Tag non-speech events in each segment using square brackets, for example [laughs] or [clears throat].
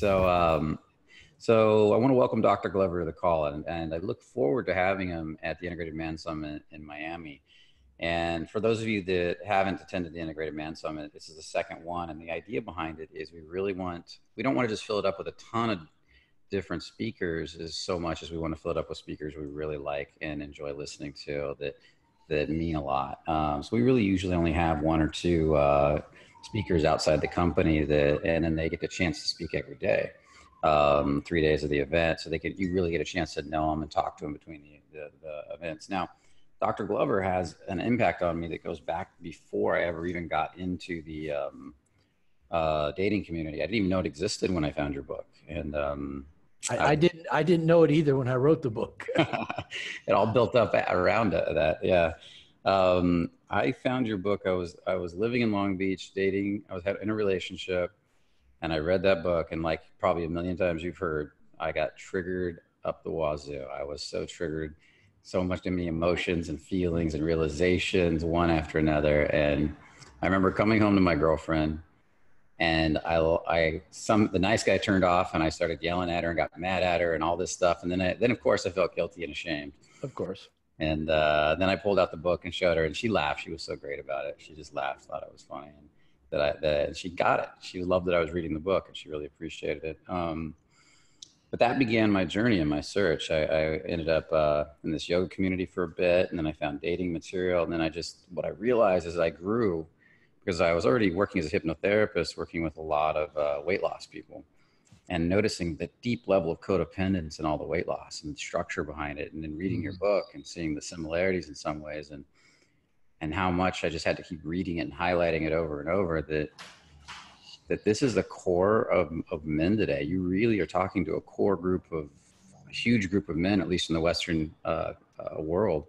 So, um, so I want to welcome Dr. Glover to the call, and, and I look forward to having him at the Integrated Man Summit in Miami. And for those of you that haven't attended the Integrated Man Summit, this is the second one, and the idea behind it is we really want we don't want to just fill it up with a ton of different speakers as so much as we want to fill it up with speakers we really like and enjoy listening to that that mean a lot. Um, so we really usually only have one or two uh, speakers outside the company that, and then they get the chance to speak every day, um, three days of the event. So they can, you really get a chance to know them and talk to them between the, the, the events. Now, Dr. Glover has an impact on me that goes back before I ever even got into the um, uh, dating community. I didn't even know it existed when I found your book, and um, I, I, didn't. I didn't know it either when I wrote the book. [laughs] it all built up around that. Yeah. Um, I found your book. I was I was living in Long Beach, dating. I was had, in a relationship, and I read that book. And like probably a million times you've heard, I got triggered up the wazoo. I was so triggered, so much many emotions and feelings and realizations, one after another. And I remember coming home to my girlfriend and I, I, some, the nice guy turned off and I started yelling at her and got mad at her and all this stuff. And then, I, then of course I felt guilty and ashamed. Of course. And uh, then I pulled out the book and showed her and she laughed. She was so great about it. She just laughed, thought it was funny. And that I, that she got it. She loved that I was reading the book and she really appreciated it. Um, but that began my journey and my search. I, I ended up uh, in this yoga community for a bit, and then I found dating material. And then I just, what I realized is I grew because I was already working as a hypnotherapist, working with a lot of uh, weight loss people, and noticing the deep level of codependence and all the weight loss and the structure behind it, and then reading your mm-hmm. book and seeing the similarities in some ways, and and how much I just had to keep reading it and highlighting it over and over that that this is the core of, of men today. You really are talking to a core group of a huge group of men, at least in the Western uh, uh, world,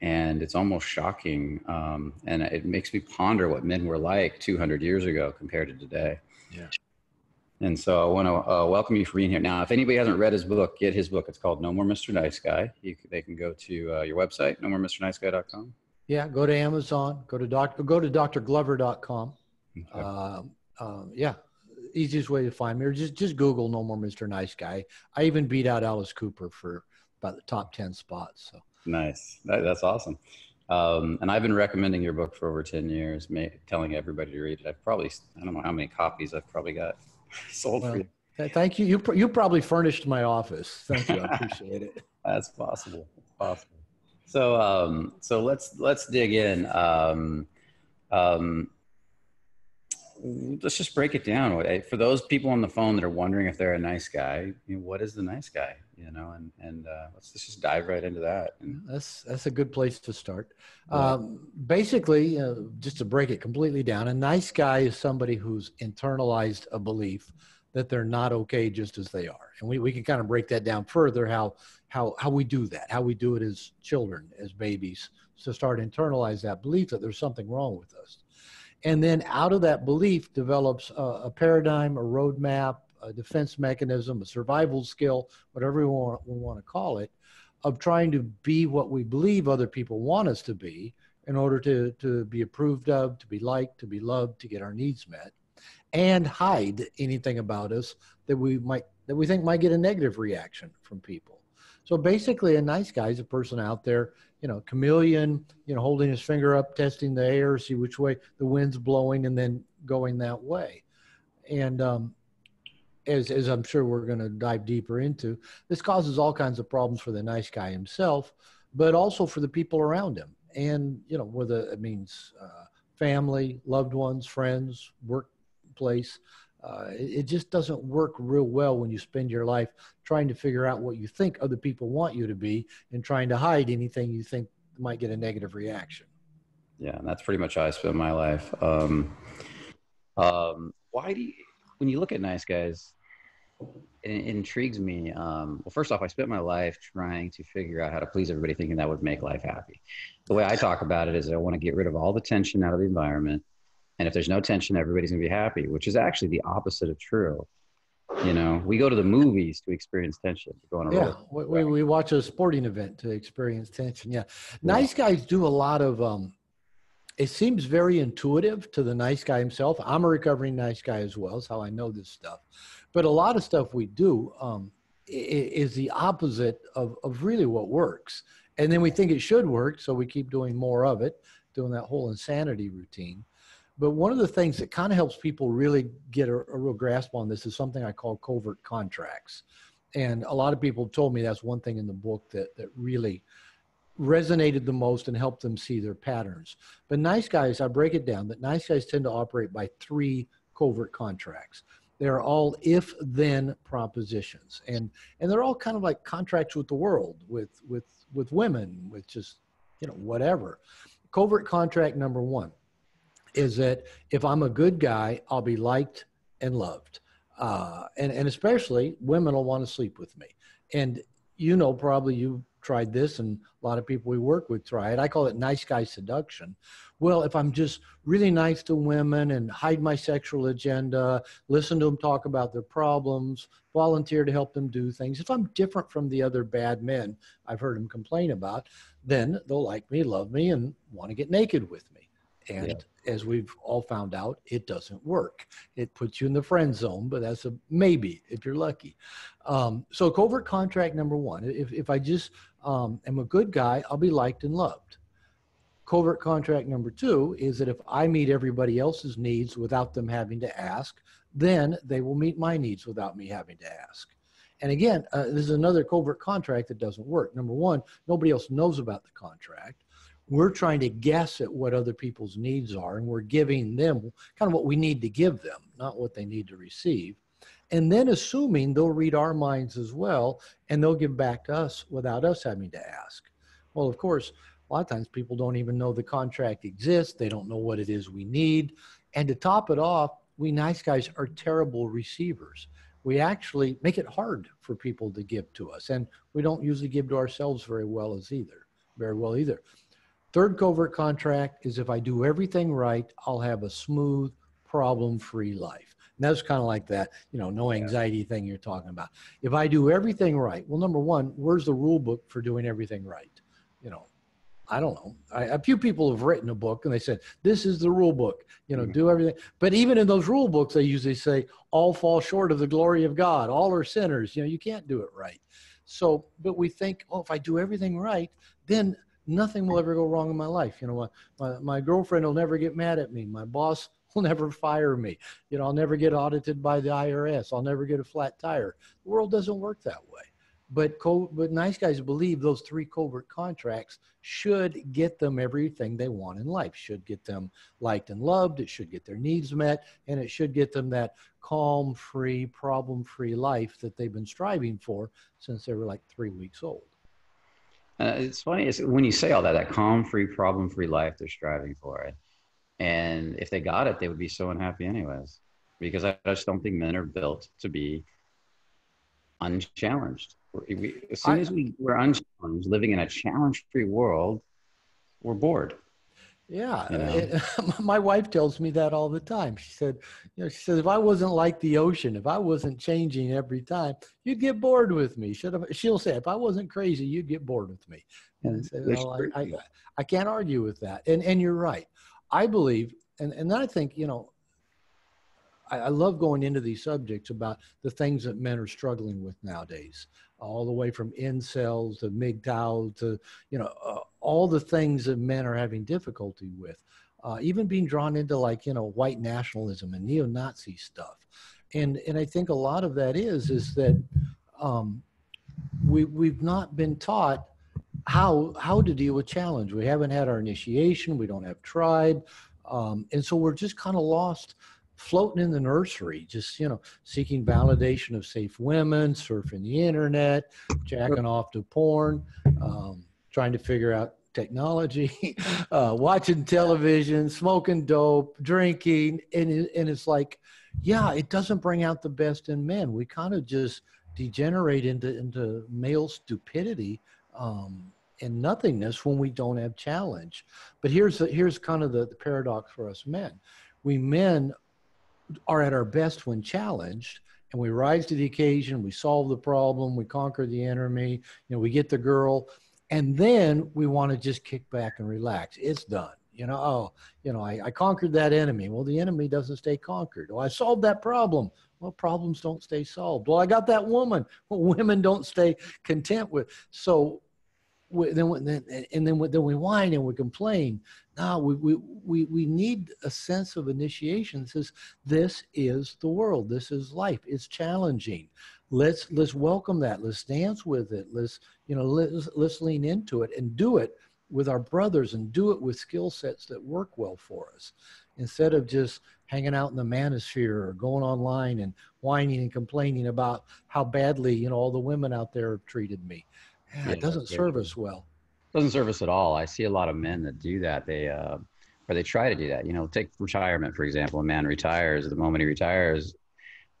and it's almost shocking. Um, and it makes me ponder what men were like 200 years ago compared to today. Yeah. And so I want to uh, welcome you for being here. Now, if anybody hasn't read his book, get his book. It's called No More Mr. Nice Guy. You, they can go to uh, your website, nomoremrniceguy.com. Yeah, go to Amazon, go to doctor, go to drglover.com. Okay. Uh, um, yeah, easiest way to find me, or just just Google "No More Mr. Nice Guy." I even beat out Alice Cooper for about the top ten spots. So Nice. That, that's awesome. Um, and I've been recommending your book for over 10 years, telling everybody to read it. I've probably, I don't know how many copies I've probably got [laughs] sold well, for you. Thank you. You, you probably furnished my office. Thank you. I appreciate it. [laughs] That's possible. possible. So, um, so let's, let's dig in. Um, um, let's just break it down for those people on the phone that are wondering if they're a nice guy you know, what is the nice guy you know and and uh, let's, let's just dive right into that. And, that's that's a good place to start. Yeah. um, basically uh, just to break it completely down a nice guy is somebody who's internalized a belief that they're not okay just as they are. And we, we can kind of break that down further how how how we do that how we do it as children as babies to start internalize that belief that there's something wrong with us. And then out of that belief develops a, a paradigm, a roadmap, a defense mechanism, a survival skill, whatever we want, we want to call it, of trying to be what we believe other people want us to be in order to, to be approved of, to be liked, to be loved, to get our needs met, and hide anything about us that we might that we think might get a negative reaction from people. So basically, a nice guy is a person out there you know, chameleon, you know, holding his finger up, testing the air, see which way the wind's blowing, and then going that way. And um, as, as I'm sure we're going to dive deeper into, this causes all kinds of problems for the nice guy himself, but also for the people around him. And, you know, whether it means uh, family, loved ones, friends, workplace, uh, it, just doesn't work real well when you spend your life trying to figure out what you think other people want you to be and trying to hide anything you think might get a negative reaction. Yeah, and that's pretty much how I spend my life. Um, um, why do you, when you look at nice guys, it, it intrigues me. Um, well, first off, I spent my life trying to figure out how to please everybody, thinking that would make life happy. The way I talk about it is I want to get rid of all the tension out of the environment and if there's no tension, everybody's gonna be happy, which is actually the opposite of true. You know, we go to the movies to experience tension. To go on a yeah, we, we watch a sporting event to experience tension. Yeah, nice guys do a lot of um, it seems very intuitive to the nice guy himself. I'm a recovering nice guy as well. Is how I know this stuff. But a lot of stuff we do um, is the opposite of, of really what works. And then we think it should work, so we keep doing more of it, doing that whole insanity routine. But one of the things that kind of helps people really get a, a real grasp on this is something I call covert contracts. And a lot of people told me that's one thing in the book that, that really resonated the most and helped them see their patterns. But nice guys, I break it down that nice guys tend to operate by three covert contracts. They're all if then propositions. And and they're all kind of like contracts with the world, with with with women, with just, you know, whatever. Covert contract number one is that if I'm a good guy, I'll be liked and loved. Uh, and, and especially women will want to sleep with me. And you know, probably you tried this and a lot of people we work with try it. I call it nice guy seduction. Well, if I'm just really nice to women and hide my sexual agenda, listen to them talk about their problems, volunteer to help them do things, if I'm different from the other bad men I've heard them complain about, then they'll like me, love me, and want to get naked with me. And yeah. as we've all found out, it doesn't work. It puts you in the friend zone, but that's a maybe if you're lucky. Um, so, covert contract number one if, if I just um, am a good guy, I'll be liked and loved. Covert contract number two is that if I meet everybody else's needs without them having to ask, then they will meet my needs without me having to ask. And again, uh, this is another covert contract that doesn't work. Number one, nobody else knows about the contract. We're trying to guess at what other people's needs are, and we're giving them kind of what we need to give them, not what they need to receive and then assuming they'll read our minds as well and they'll give back to us without us having to ask. Well, of course, a lot of times people don't even know the contract exists, they don't know what it is we need. And to top it off, we nice guys are terrible receivers. We actually make it hard for people to give to us, and we don't usually give to ourselves very well as either, very well either. Third covert contract is if I do everything right, I'll have a smooth, problem-free life. And that's kind of like that, you know, no anxiety yeah. thing you're talking about. If I do everything right, well, number one, where's the rule book for doing everything right? You know, I don't know. I, a few people have written a book and they said, this is the rule book, you know, mm-hmm. do everything. But even in those rule books, they usually say, all fall short of the glory of God. All are sinners. You know, you can't do it right. So, but we think, oh, if I do everything right, then nothing will ever go wrong in my life. You know, my, my, my girlfriend will never get mad at me. My boss [laughs] will never fire me. You know, I'll never get audited by the IRS. I'll never get a flat tire. The world doesn't work that way. But co- but nice guys believe those three covert contracts should get them everything they want in life. Should get them liked and loved. It should get their needs met, and it should get them that calm, free, problem-free life that they've been striving for since they were like three weeks old. Uh, it's funny it's, when you say all that, that calm, free, problem-free life they're striving for. It and if they got it, they would be so unhappy anyways, because I just don't think men are built to be unchallenged. We, as soon as we, we're unchallenged, living in a challenge-free world, we're bored. Yeah, you know? it, [laughs] my wife tells me that all the time. She said, you know, she said if I wasn't like the ocean, if I wasn't changing every time, you'd get bored with me. Should she'll say, if I wasn't crazy, you'd get bored with me. And I said, well, I, I, I can't argue with that. And and you're right. I believe, and, and I think, you know, I, I, love going into these subjects about the things that men are struggling with nowadays, all the way from incels to MGTOW to, you know, uh, all the things that men are having difficulty with, uh, even being drawn into like, you know, white nationalism and neo-Nazi stuff. And, and I think a lot of that is, is that um, we, we've not been taught how how to deal with challenge. We haven't had our initiation. We don't have tribe, um, and so we're just kind of lost, floating in the nursery, just you know, seeking validation of safe women, surfing the internet, jacking off to porn, um, trying to figure out technology, [laughs] uh, watching television, smoking dope, drinking, and and it's like, yeah, it doesn't bring out the best in men. We kind of just degenerate into into male stupidity um, and nothingness when we don't have challenge. But here's the, here's kind of the, the paradox for us men. We men are at our best when challenged, and we rise to the occasion. We solve the problem. We conquer the enemy. You know, we get the girl, and then we want to just kick back and relax. It's done. You know, oh, you know, I, I conquered that enemy. Well, the enemy doesn't stay conquered. Well, I solved that problem. Well, problems don't stay solved. Well, I got that woman. Well, women don't stay content with. So we, then, and then, then we whine and we complain. Now we, we, we, we need a sense of initiation that says, this is the world. This is life. It's challenging. Let's, let's welcome that. Let's dance with it. Let's, you know, let's, let's lean into it and do it with our brothers and do it with skill sets that work well for us instead of just hanging out in the manosphere or going online and whining and complaining about how badly, you know, all the women out there have treated me yeah, yeah, it doesn't serve us well. Doesn't serve us at all. I see a lot of men that do that. They uh, or they try to do that. You know, take retirement for example. A man retires. The moment he retires,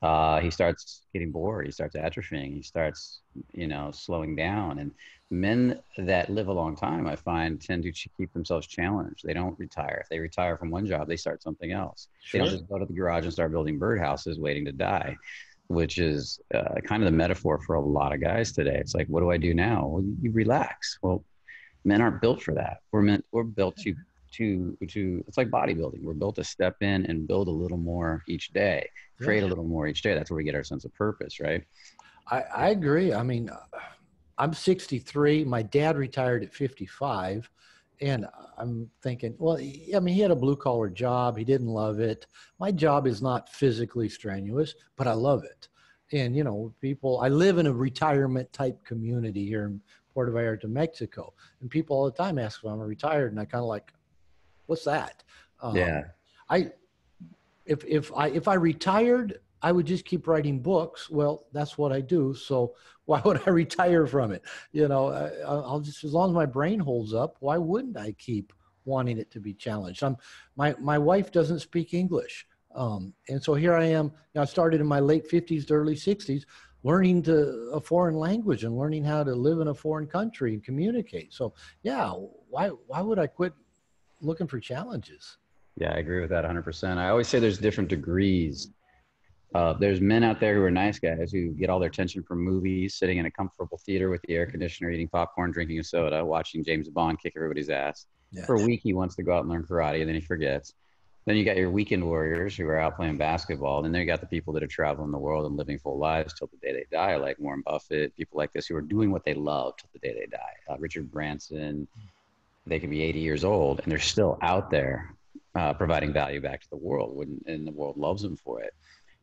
uh, he starts getting bored. He starts atrophying. He starts, you know, slowing down. And men that live a long time, I find, tend to keep themselves challenged. They don't retire. If they retire from one job, they start something else. Sure. They don't just go to the garage and start building birdhouses, waiting to die which is uh, kind of the metaphor for a lot of guys today. It's like, what do I do now? Well, you relax. Well, men aren't built for that. We're meant, we're built to, to, to, it's like bodybuilding. We're built to step in and build a little more each day, create yeah. a little more each day. That's where we get our sense of purpose, right? I, I agree. I mean, I'm 63. My dad retired at 55 and I'm thinking, well, I mean, he had a blue collar job. He didn't love it. My job is not physically strenuous, but I love it. And, you know, people, I live in a retirement type community here in Puerto Vallarta, Mexico. And people all the time ask if I'm retired. And I kind of like, what's that? Um, yeah. I, if, if I, if I retired, I would just keep writing books. Well, that's what I do. So why [laughs] would I retire from it? You know, I, will just as long as my brain holds up. Why wouldn't I keep wanting it to be challenged? I'm my my wife doesn't speak English, um, and so here I am. You know, I started in my late fifties to early sixties, learning to a foreign language and learning how to live in a foreign country and communicate. So yeah, why why would I quit looking for challenges? Yeah, I agree with that 100%. I always say there's different degrees uh, there's men out there who are nice guys who get all their attention from movies, sitting in a comfortable theater with the air conditioner, eating popcorn, drinking a soda, watching James Bond kick everybody's ass. Yeah. For a week, he wants to go out and learn karate, and then he forgets. Then you got your weekend warriors who are out playing basketball. And then you got the people that are traveling the world and living full lives till the day they die, like Warren Buffett, people like this who are doing what they love till the day they die. Uh, Richard Branson, they can be 80 years old and they're still out there uh, providing value back to the world, when, and the world loves them for it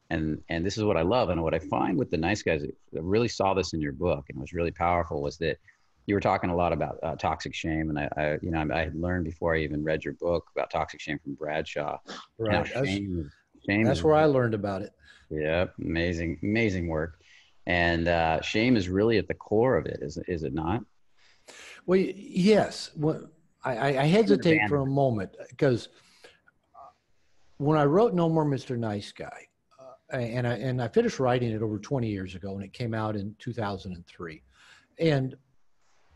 and and this is what I love and what I find with the nice guys. I really saw this in your book and was really powerful was that you were talking a lot about uh, toxic shame, and I, I, you know, I had learned before I even read your book about toxic shame from Bradshaw. Right. Shame, shame that's where I learned about it. Yeah, amazing, amazing work. And uh, shame is really at the core of it, is is it not? Well, yes. Well, I, I hesitate for a moment because when I wrote No More Mr. Nice Guy, and I and I finished writing it over 20 years ago, and it came out in 2003. And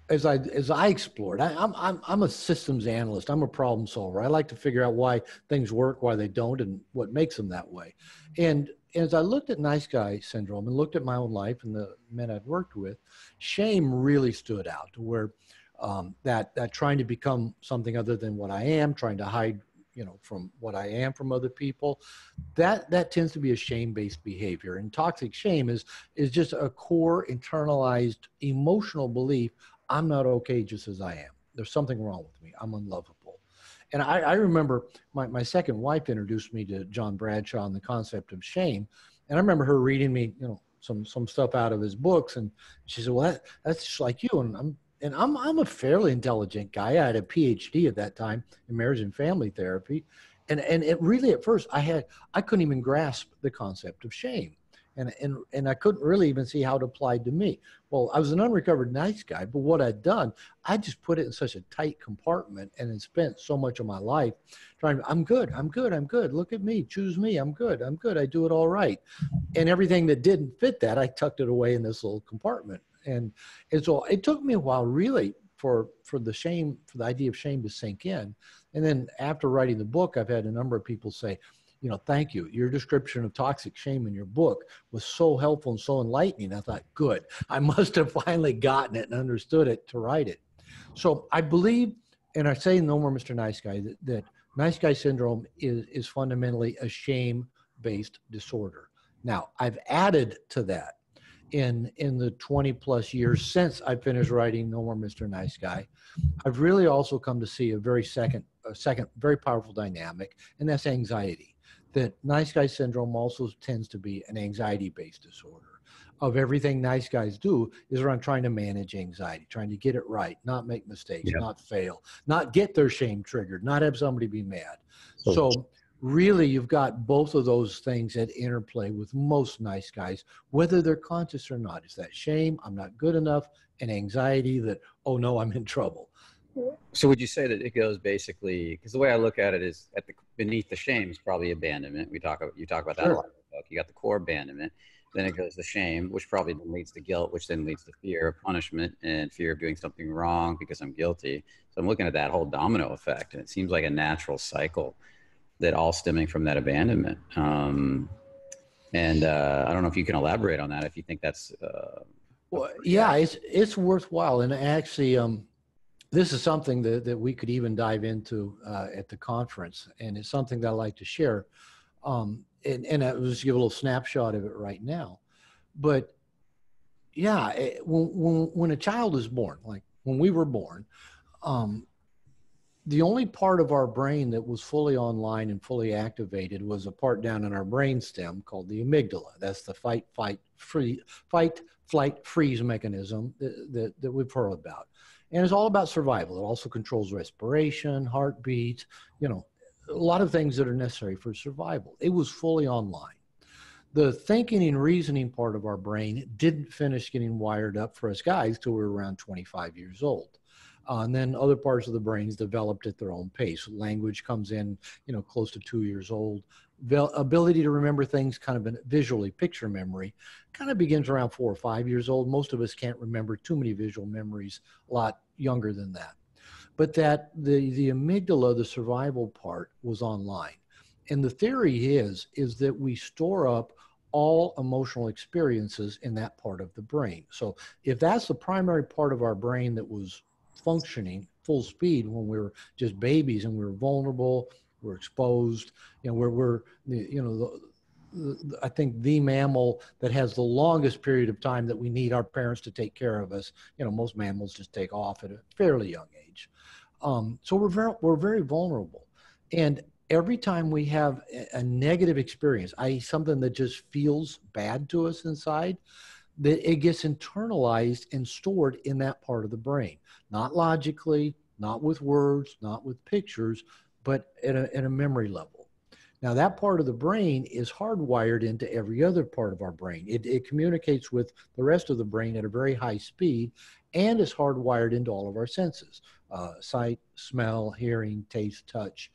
as I as I explored, I, am I'm I'm a systems analyst. I'm a problem solver. I like to figure out why things work, why they don't, and what makes them that way. And as I looked at nice guy syndrome and looked at my own life and the men I'd worked with, shame really stood out. Where um, that that trying to become something other than what I am, trying to hide you know from what i am from other people that that tends to be a shame based behavior. And toxic shame is is just a core internalized emotional belief i'm not okay just as i am. There's something wrong with me. I'm unlovable. And i, I remember my, my second wife introduced me to john bradshaw and the concept of shame. And i remember her reading me you know some some stuff out of his books. And she said well that, that's just like you. And i'm and I'm I'm a fairly intelligent guy. I had a PhD at that time in marriage and family therapy, and and it really at first I had I couldn't even grasp the concept of shame, and and and I couldn't really even see how it applied to me. Well, I was an unrecovered nice guy, but what I'd done, I just put it in such a tight compartment, and had spent so much of my life trying. I'm good. I'm good. I'm good. Look at me. Choose me. I'm good. I'm good. I do it all right, and everything that didn't fit that, I tucked it away in this little compartment and and so it took me a while really for for the shame for the idea of shame to sink in and then after writing the book i've had a number of people say you know thank you your description of toxic shame in your book was so helpful and so enlightening i thought good i [laughs] must have finally gotten it and understood it to write it so i believe and I say no more Mr. Nice Guy that, that nice guy syndrome is, is fundamentally a shame based disorder. Now, I've added to that in in the 20 plus years since I finished writing No More Mr. Nice Guy. I've really also come to see a very second a second very powerful dynamic, and that's anxiety. That nice guy syndrome also tends to be an anxiety based disorder. Of everything nice guys do is around trying to manage anxiety, trying to get it right, not make mistakes, not fail, not get their shame triggered, not have somebody be mad. So, so really you've got both of those things at interplay with most nice guys whether they're conscious or not. It's that shame? I'm not good enough. And anxiety that oh no i'm in trouble. So would you say that it goes basically because the way i look at it is at the beneath the shame is probably abandonment. We talk about you talk about that sure. a lot in the book. You got the core abandonment. Then it goes the shame which probably then leads to guilt which then leads to fear of punishment and fear of doing something wrong because i'm guilty. So i'm looking at that whole domino effect and it seems like a natural cycle that all stemming from that abandonment. Um, and uh, I don't know if you can elaborate on that. If you think that's uh, well, yeah, it's it's worthwhile. And actually, um, this is something that, that we could even dive into uh, at the conference, and it's something that I like to share. Um, and, and I just give a little snapshot of it right now. But yeah, it, when, when, when a child is born, like when we were born, um, the only part of our brain that was fully online and fully activated was a part down in our brain stem called the amygdala. That's the fight, fight, free, fight, flight, freeze mechanism that, that, that we've heard about. And it's all about survival. It also controls respiration, heartbeat, you know, a lot of things that are necessary for survival. It was fully online. The thinking and reasoning part of our brain didn't finish getting wired up for us guys till we were around 25 years old. Uh, and then other parts of the brains developed at their own pace. Language comes in, you know, close to two years old. Ability to remember things kind of visually, picture memory, kind of begins around four or five years old. Most of us can't remember too many visual memories a lot younger than that. But that the, the amygdala, the survival part, was online. And the theory is, is that we store up all emotional experiences in that part of the brain. So if that's the primary part of our brain that was functioning full speed when we were just babies and we were vulnerable, we're exposed, you know, we're, we're you know, the, I think the mammal that has the longest period of time that we need our parents to take care of us. You know, most mammals just take off at a fairly young age. Um, so we're very, we're very vulnerable. And every time we have a negative experience, i.e., something that just feels bad to us inside, that it gets internalized and stored in that part of the brain, not logically, not with words, not with pictures, but at a, at a memory level. Now, that part of the brain is hardwired into every other part of our brain. It, it communicates with the rest of the brain at a very high speed and is hardwired into all of our senses uh, sight, smell, hearing, taste, touch.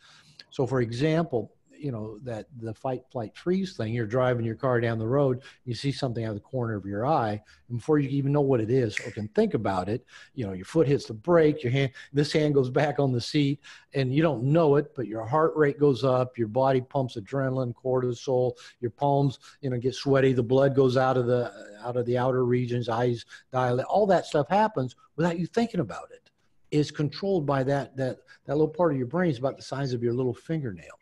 So, for example, you know that the fight flight freeze thing you're driving your car down the road you see something out of the corner of your eye and before you even know what it is or can think about it you know your foot hits the brake your hand this hand goes back on the seat and you don't know it but your heart rate goes up your body pumps adrenaline cortisol your palms you know get sweaty the blood goes out of the out of the outer regions eyes dilate all that stuff happens without you thinking about it. Is controlled by that that that little part of your brain is about the size of your little fingernail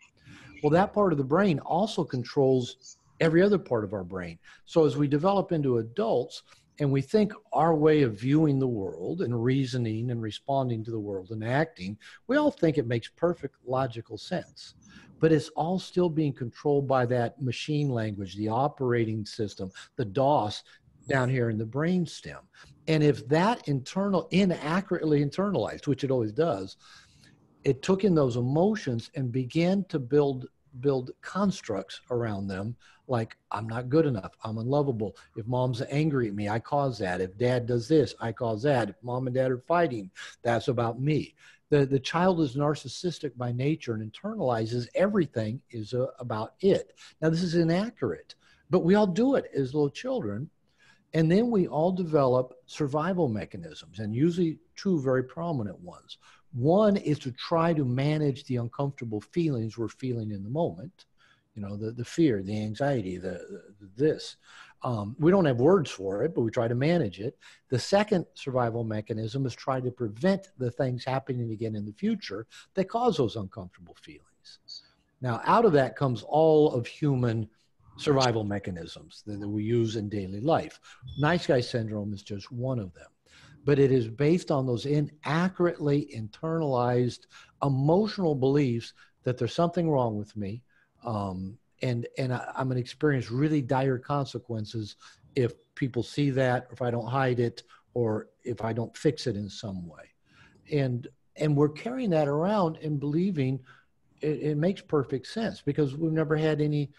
well, that part of the brain also controls every other part of our brain. So as we develop into adults and we think our way of viewing the world and reasoning and responding to the world and acting, we all think it makes perfect logical sense. But it's all still being controlled by that machine language, the operating system, the DOS down here in the brain stem. And if that internal inaccurately internalized, which it always does, it took in those emotions and began to build build constructs around them like i'm not good enough. I'm unlovable. If mom's angry at me i cause that. If dad does this i cause that. If mom and dad are fighting that's about me. The, the child is narcissistic by nature and internalizes everything is uh, about it. Now this is inaccurate but we all do it as little children and then we all develop survival mechanisms and usually two very prominent ones one is to try to manage the uncomfortable feelings we're feeling in the moment, you know, the, the fear, the anxiety, the, the this. Um, we don't have words for it, but we try to manage it. The second survival mechanism is try to prevent the things happening again in the future that cause those uncomfortable feelings. Now, out of that comes all of human survival mechanisms that, that we use in daily life. Nice guy syndrome is just one of them, but it is based on those inaccurately internalized emotional beliefs that there's something wrong with me. Um, and and I, am going to experience really dire consequences if people see that, if I don't hide it, or if I don't fix it in some way. And and we're carrying that around and believing it, it makes perfect sense because we've never had any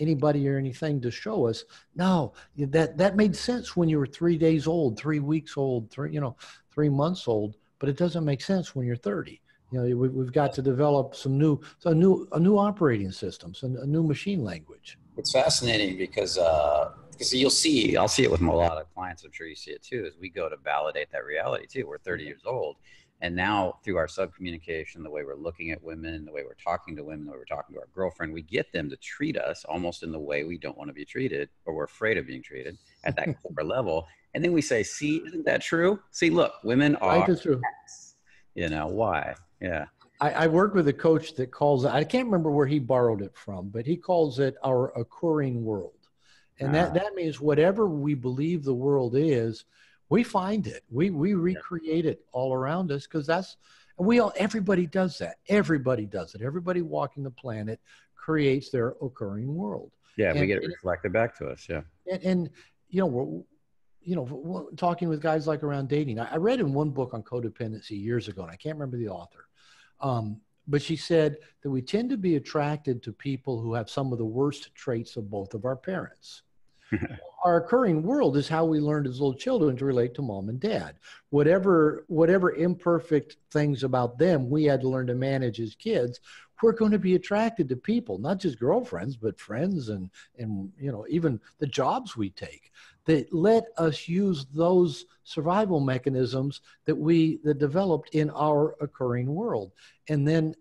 anybody or anything to show us no that that made sense when you were three days old three weeks old three you know three months old but it doesn't make sense when you're 30 you know we, we've got to develop some new so a new a new operating system so a new machine language. It's fascinating because uh because you'll see i'll see it with a lot of clients i'm sure you see it too as we go to validate that reality too. We're 30 years old and now through our sub communication, the way we're looking at women, the way we're talking to women, the way we're talking to our girlfriend, we get them to treat us almost in the way we don't want to be treated or we're afraid of being treated at that [laughs] core level. And then we say, see, isn't that true? See, look, women are, right, true. you know, why? Yeah. I, I work with a coach that calls it, I can't remember where he borrowed it from, but he calls it our occurring world. And that, ah. that means whatever we believe the world is, we find it. We we recreate it all around us because that's we all everybody does that. Everybody does it. Everybody walking the planet creates their occurring world. Yeah and, we get it reflected back to us yeah. And, and you know we're you know talking with guys like around dating. I, I, read in one book on codependency years ago and i can't remember the author um, but she said that we tend to be attracted to people who have some of the worst traits of both of our parents [laughs] our occurring world is how we learned as little children to relate to mom and dad. Whatever whatever imperfect things about them we had to learn to manage as kids, we're going to be attracted to people, not just girlfriends, but friends and and you know even the jobs we take that let us use those survival mechanisms that we that developed in our occurring world, and then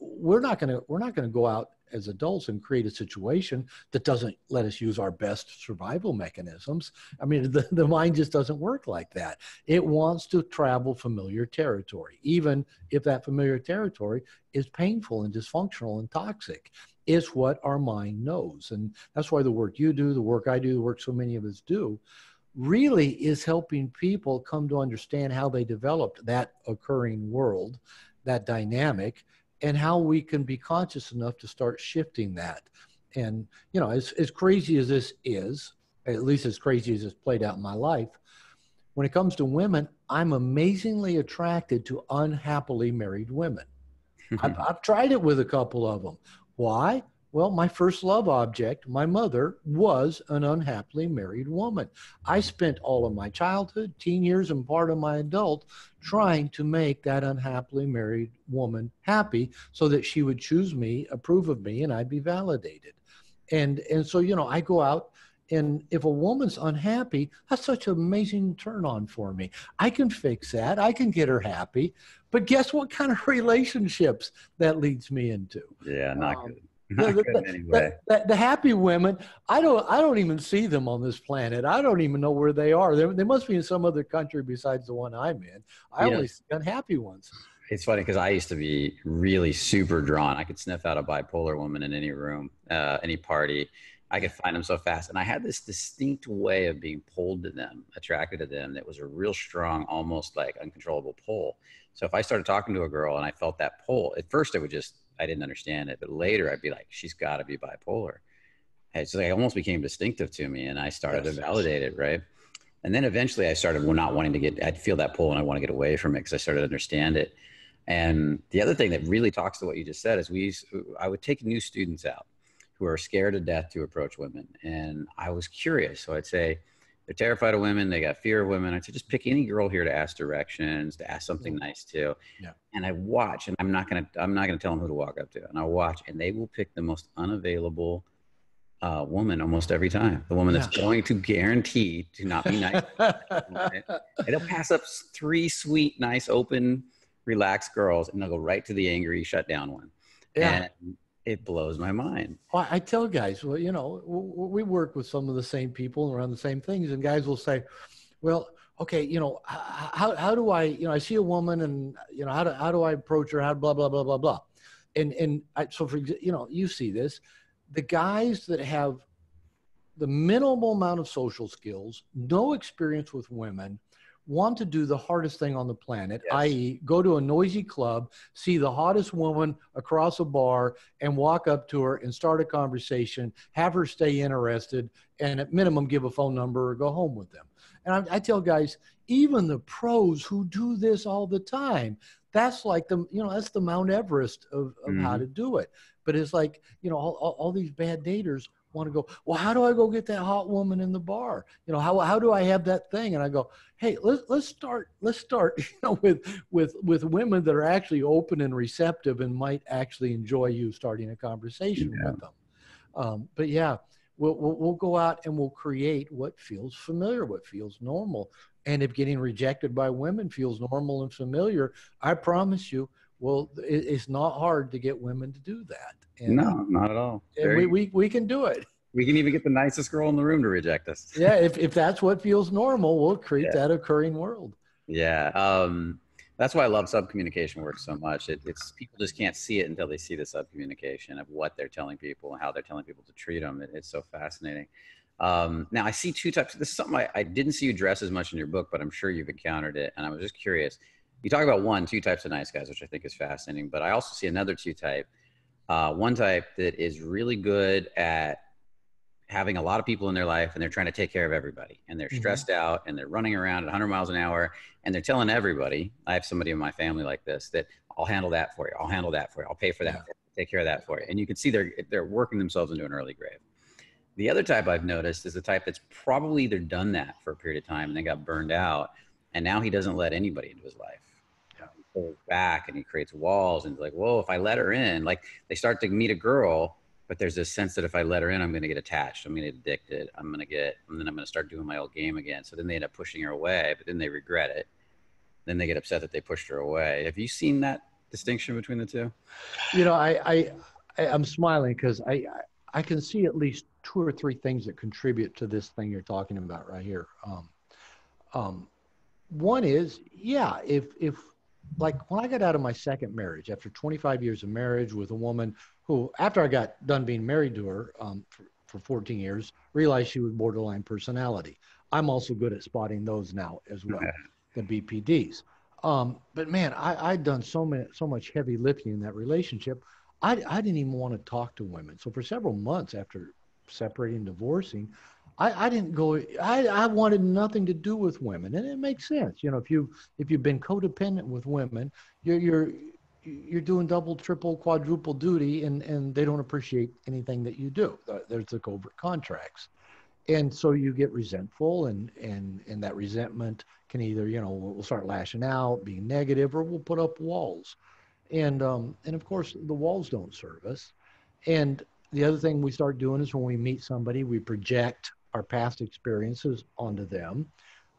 we're not going to we're not going to go out as adults and create a situation that doesn't let us use our best survival mechanisms. I mean, [laughs] the, the mind just doesn't work like that. It wants to travel familiar territory, even if that familiar territory is painful and dysfunctional and toxic. It's what our mind knows. And that's why the work you do, the work I do, the work so many of us do, really is helping people come to understand how they developed that occurring world, that dynamic, and how we can be conscious enough to start shifting that. And, you know, as, as crazy as this is, at least as crazy as it's played out in my life, when it comes to women, I'm amazingly attracted to unhappily married women. [laughs] I've, I've, tried it with a couple of them. Why? Well, my first love object, my mother, was an unhappily married woman. I spent all of my childhood, teen years, and part of my adult trying to make that unhappily married woman happy so that she would choose me, approve of me, and I'd be validated. And and so, you know, I go out and if a woman's unhappy, that's such an amazing turn on for me. I can fix that. I can get her happy. But guess what kind of [laughs] relationships that leads me into? Yeah, not um, good the, the, anyway. the, the, happy women, I don't, I don't even see them on this planet. I don't even know where they are. They, they must be in some other country besides the one I'm in. I yeah. only see unhappy ones. It's funny because I used to be really super drawn. I could sniff out a bipolar woman in any room, uh, any party. I could find them so fast. And I had this distinct way of being pulled to them, attracted to them, that was a real strong, almost like uncontrollable pull. So if I started talking to a girl and I felt that pull, at first it would just I didn't understand it. But later I'd be like, she's got to be bipolar. It's like it almost became distinctive to me, and I started yes. to validate it, right? And then eventually I started not wanting to get. I'd feel that pull, and I want to get away from it because I started to understand it. And the other thing that really talks to what you just said is we. I would take new students out who are scared to death to approach women, and I was curious. So I'd say, they're terrified of women. They got fear of women. I said, just pick any girl here to ask directions, to ask something nice to. Yeah. And I watch, and I'm not gonna, I'm not gonna tell them who to walk up to. And I watch, and they will pick the most unavailable uh, woman almost every time. The woman yeah. that's going to guarantee to not be nice. They'll [laughs] pass up three sweet, nice, open, relaxed girls, and they'll go right to the angry, shut down one. Yeah. And It blows my mind. Well, I tell guys, well, you know, we work with some of the same people around the same things, and guys will say, well, okay, you know, how, how do I, you know, I see a woman and, you know, how do, how do I approach her? How blah, blah, blah, blah, blah. And, and I, so for, you know, you see this, the guys that have the minimal amount of social skills, no experience with women, want to do the hardest thing on the planet, yes. i.e., go to a noisy club, see the hottest woman across a bar, and walk up to her and start a conversation, have her stay interested, and at minimum, give a phone number or go home with them. And I, I tell guys, even the pros who do this all the time, that's like the you know that's the Mount Everest of, of mm-hmm. how to do it. But it's like you know all, all, all these bad daters want to go, well, how do I go get that hot woman in the bar? You know, how, how do I have that thing? And I go, Hey, let's, let's start, let's start, [laughs] you know, with, with, with women that are actually open and receptive and might actually enjoy you starting a conversation yeah. with them. Um, but yeah, we'll, we'll, we'll go out and we'll create what feels familiar, what feels normal. And if getting rejected by women feels normal and familiar, I promise you, well, it, it's not hard to get women to do that. And, no, not at all. And we, we, we can do it. We can even get the nicest girl in the room to reject us. yeah, if, if that's what feels normal, we'll create yeah. that occurring world. Yeah. Um, that's why I love subcommunication work so much. It, it's people just can't see it until they see the subcommunication of what they're telling people and how they're telling people to treat them. It, it's so fascinating. Um, now I see two types. This is something I, I, didn't see you address as much in your book, but I'm sure you've encountered it. And I was just curious. You talk about one, two types of nice guys, which I think is fascinating. But I also see another two type. Uh, one type that is really good at having a lot of people in their life and they're trying to take care of everybody and they're mm-hmm. stressed mm-hmm. out and they're running around at 100 miles an hour and they're telling everybody i have somebody in my family like this that i'll handle that for you i'll handle that for you i'll pay for that yeah. take care of that for you and you can see they're they're working themselves into an early grave the other type i've noticed is the type that's probably either done that for a period of time and then got burned out and now he doesn't let anybody into his life pulls back and he creates walls and he's like whoa if i let her in like they start to meet a girl but there's this sense that if I let her in, I'm going to get attached. I'm going to get addicted. I'm going to get, and then I'm going to start doing my old game again. So then they end up pushing her away, but then they regret it. Then they get upset that they pushed her away. Have you seen that distinction between the two? You know, I, I, I am smiling because I, I can see at least two or three things that contribute to this thing you're talking about right here. Um, um, one is, yeah, if, if like when I got out of my second marriage after 25 years of marriage with a woman who, after I got done being married to her um, for, for 14 years, realized she was borderline personality. I'm also good at spotting those now as well, the BPDs. Um, but man, I, I'd done so many, so much heavy lifting in that relationship. I, I didn't even want to talk to women. So for several months after separating, divorcing, I, I didn't go. I, I wanted nothing to do with women, and it makes sense. You know, if you if you've been codependent with women, you're you're you're doing double, triple, quadruple duty, and and they don't appreciate anything that you do. There's the covert contracts, and so you get resentful, and and and that resentment can either you know we'll start lashing out, being negative, or we'll put up walls, and um and of course the walls don't serve us, and the other thing we start doing is when we meet somebody, we project our past experiences onto them.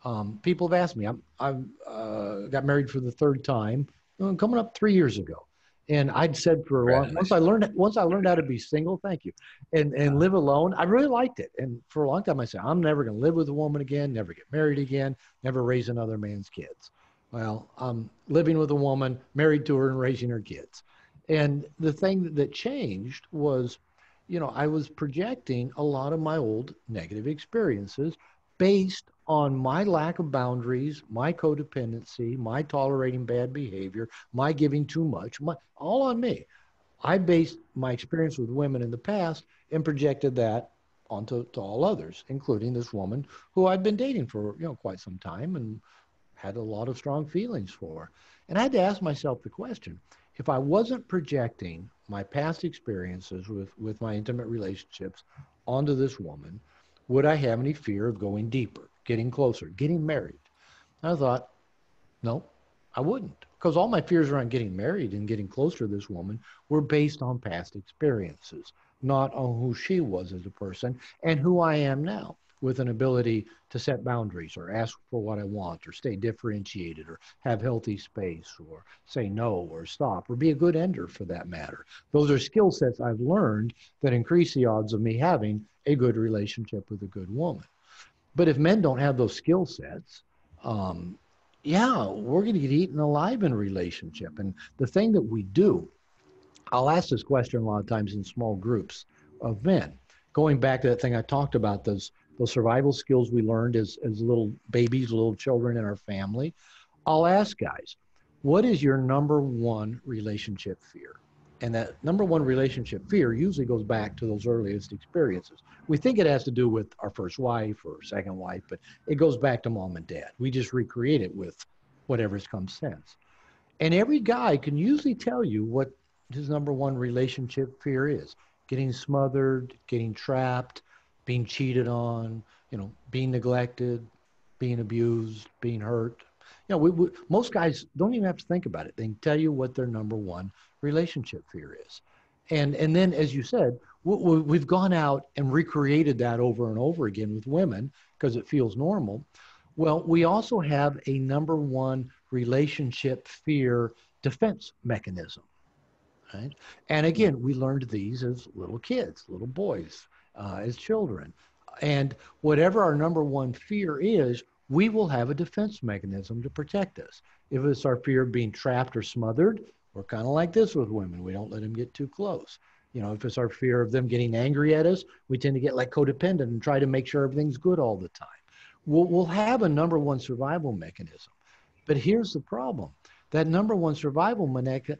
Um, people have asked me, I'm, I've uh, got married for the third time uh, coming up three years ago. And I'd said for a long once I learned once I learned how to be single, thank you, and and live alone, I really liked it. And for a long time, I said I'm never going to live with a woman again, never get married again, never raise another man's kids. Well, I'm living with a woman, married to her, and raising her kids. And the thing that changed was, you know, I was projecting a lot of my old negative experiences based on my lack of boundaries, my codependency, my tolerating bad behavior, my giving too much, my, all on me. I based my experience with women in the past and projected that onto to all others, including this woman who I'd been dating for you know quite some time and had a lot of strong feelings for. And I had to ask myself the question: if I wasn't projecting my past experiences with with my intimate relationships onto this woman, would I have any fear of going deeper? getting closer, getting married. I thought, no, I wouldn't. Because all my fears around getting married and getting closer to this woman were based on past experiences, not on who she was as a person and who I am now, with an ability to set boundaries or ask for what I want or stay differentiated or have healthy space or say no or stop or be a good ender for that matter. Those are skill sets I've learned that increase the odds of me having a good relationship with a good woman. But if men don't have those skill sets, um, yeah, we're going to get eaten alive in a relationship. And the thing that we do, I'll ask this question a lot of times in small groups of men. Going back to that thing I talked about, those those survival skills we learned as, as little babies, little children in our family. I'll ask guys, what is your number one relationship fear? And that number one relationship fear usually goes back to those earliest experiences. We think it has to do with our first wife or second wife, but it goes back to mom and dad. We just recreate it with whatever's come since. And every guy can usually tell you what his number one relationship fear is getting smothered, getting trapped, being cheated on, you know, being neglected, being abused, being hurt. You know, we, we, most guys don't even have to think about it. They can tell you what their number one relationship fear is. And, and then, as you said, we, we've gone out and recreated that over and over again with women because it feels normal. Well, we also have a number one relationship fear defense mechanism. Right? And again, we learned these as little kids, little boys, uh, as children. And whatever our number one fear is, we will have a defense mechanism to protect us. If it's our fear of being trapped or smothered, we're kind of like this with women. We don't let them get too close. You know, if it's our fear of them getting angry at us, we tend to get like codependent and try to make sure everything's good all the time. We'll, we'll have a number one survival mechanism. But here's the problem that number one survival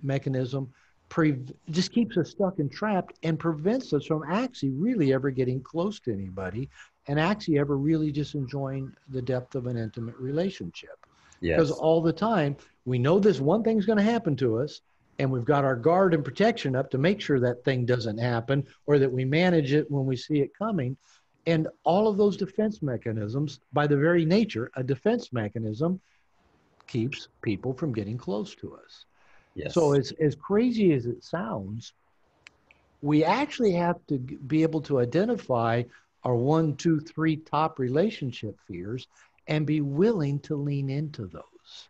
mechanism pre- just keeps us stuck and trapped and prevents us from actually really ever getting close to anybody and actually ever really just enjoying the depth of an intimate relationship. Yes. Because all the time we know this one thing's going to happen to us and we've got our guard and protection up to make sure that thing doesn't happen or that we manage it when we see it coming. And all of those defense mechanisms, by the very nature, a defense mechanism keeps people from getting close to us. So as as crazy as it sounds, we actually have to be able to identify our one, two, three top relationship fears and be willing to lean into those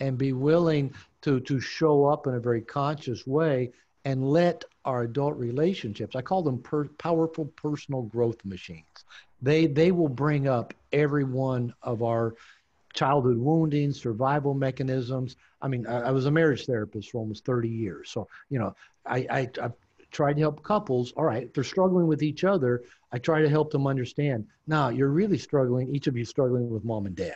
and be willing to to show up in a very conscious way and let our adult relationships i call them per, powerful personal growth machines they they will bring up every one of our childhood wounding, survival mechanisms. I mean, I, I, was a marriage therapist for almost 30 years. So, you know, I, I, I tried to help couples. All right, if they're struggling with each other, I try to help them understand. Now, you're really struggling, each of you struggling with mom and dad.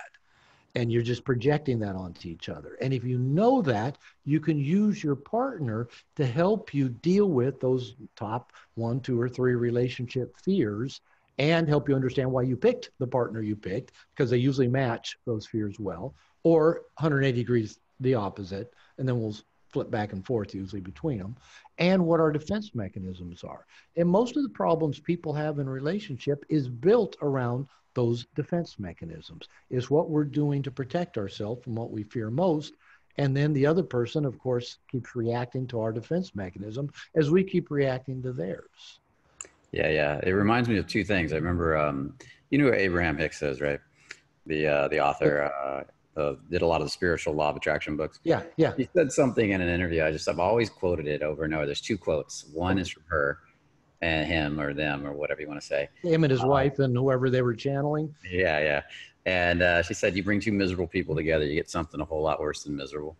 And you're just projecting that onto each other. And if you know that, you can use your partner to help you deal with those top one, two, or three relationship fears and help you understand why you picked the partner you picked because they usually match those fears well or 180 degrees the opposite and then we'll flip back and forth usually between them and what our defense mechanisms are and most of the problems people have in relationship is built around those defense mechanisms is what we're doing to protect ourselves from what we fear most and then the other person of course keeps reacting to our defense mechanism as we keep reacting to theirs yeah, yeah. It reminds me of two things. I remember, um, you know, Abraham Hicks is right? The uh, the author uh, did a lot of the spiritual law of attraction books. Yeah, yeah. He said something in an interview. I just I've always quoted it over and over. There's two quotes. One is from her, and him or them or whatever you want to say. Him and his uh, wife and whoever they were channeling. Yeah, yeah. And uh, she said, "You bring two miserable people together, you get something a whole lot worse than miserable."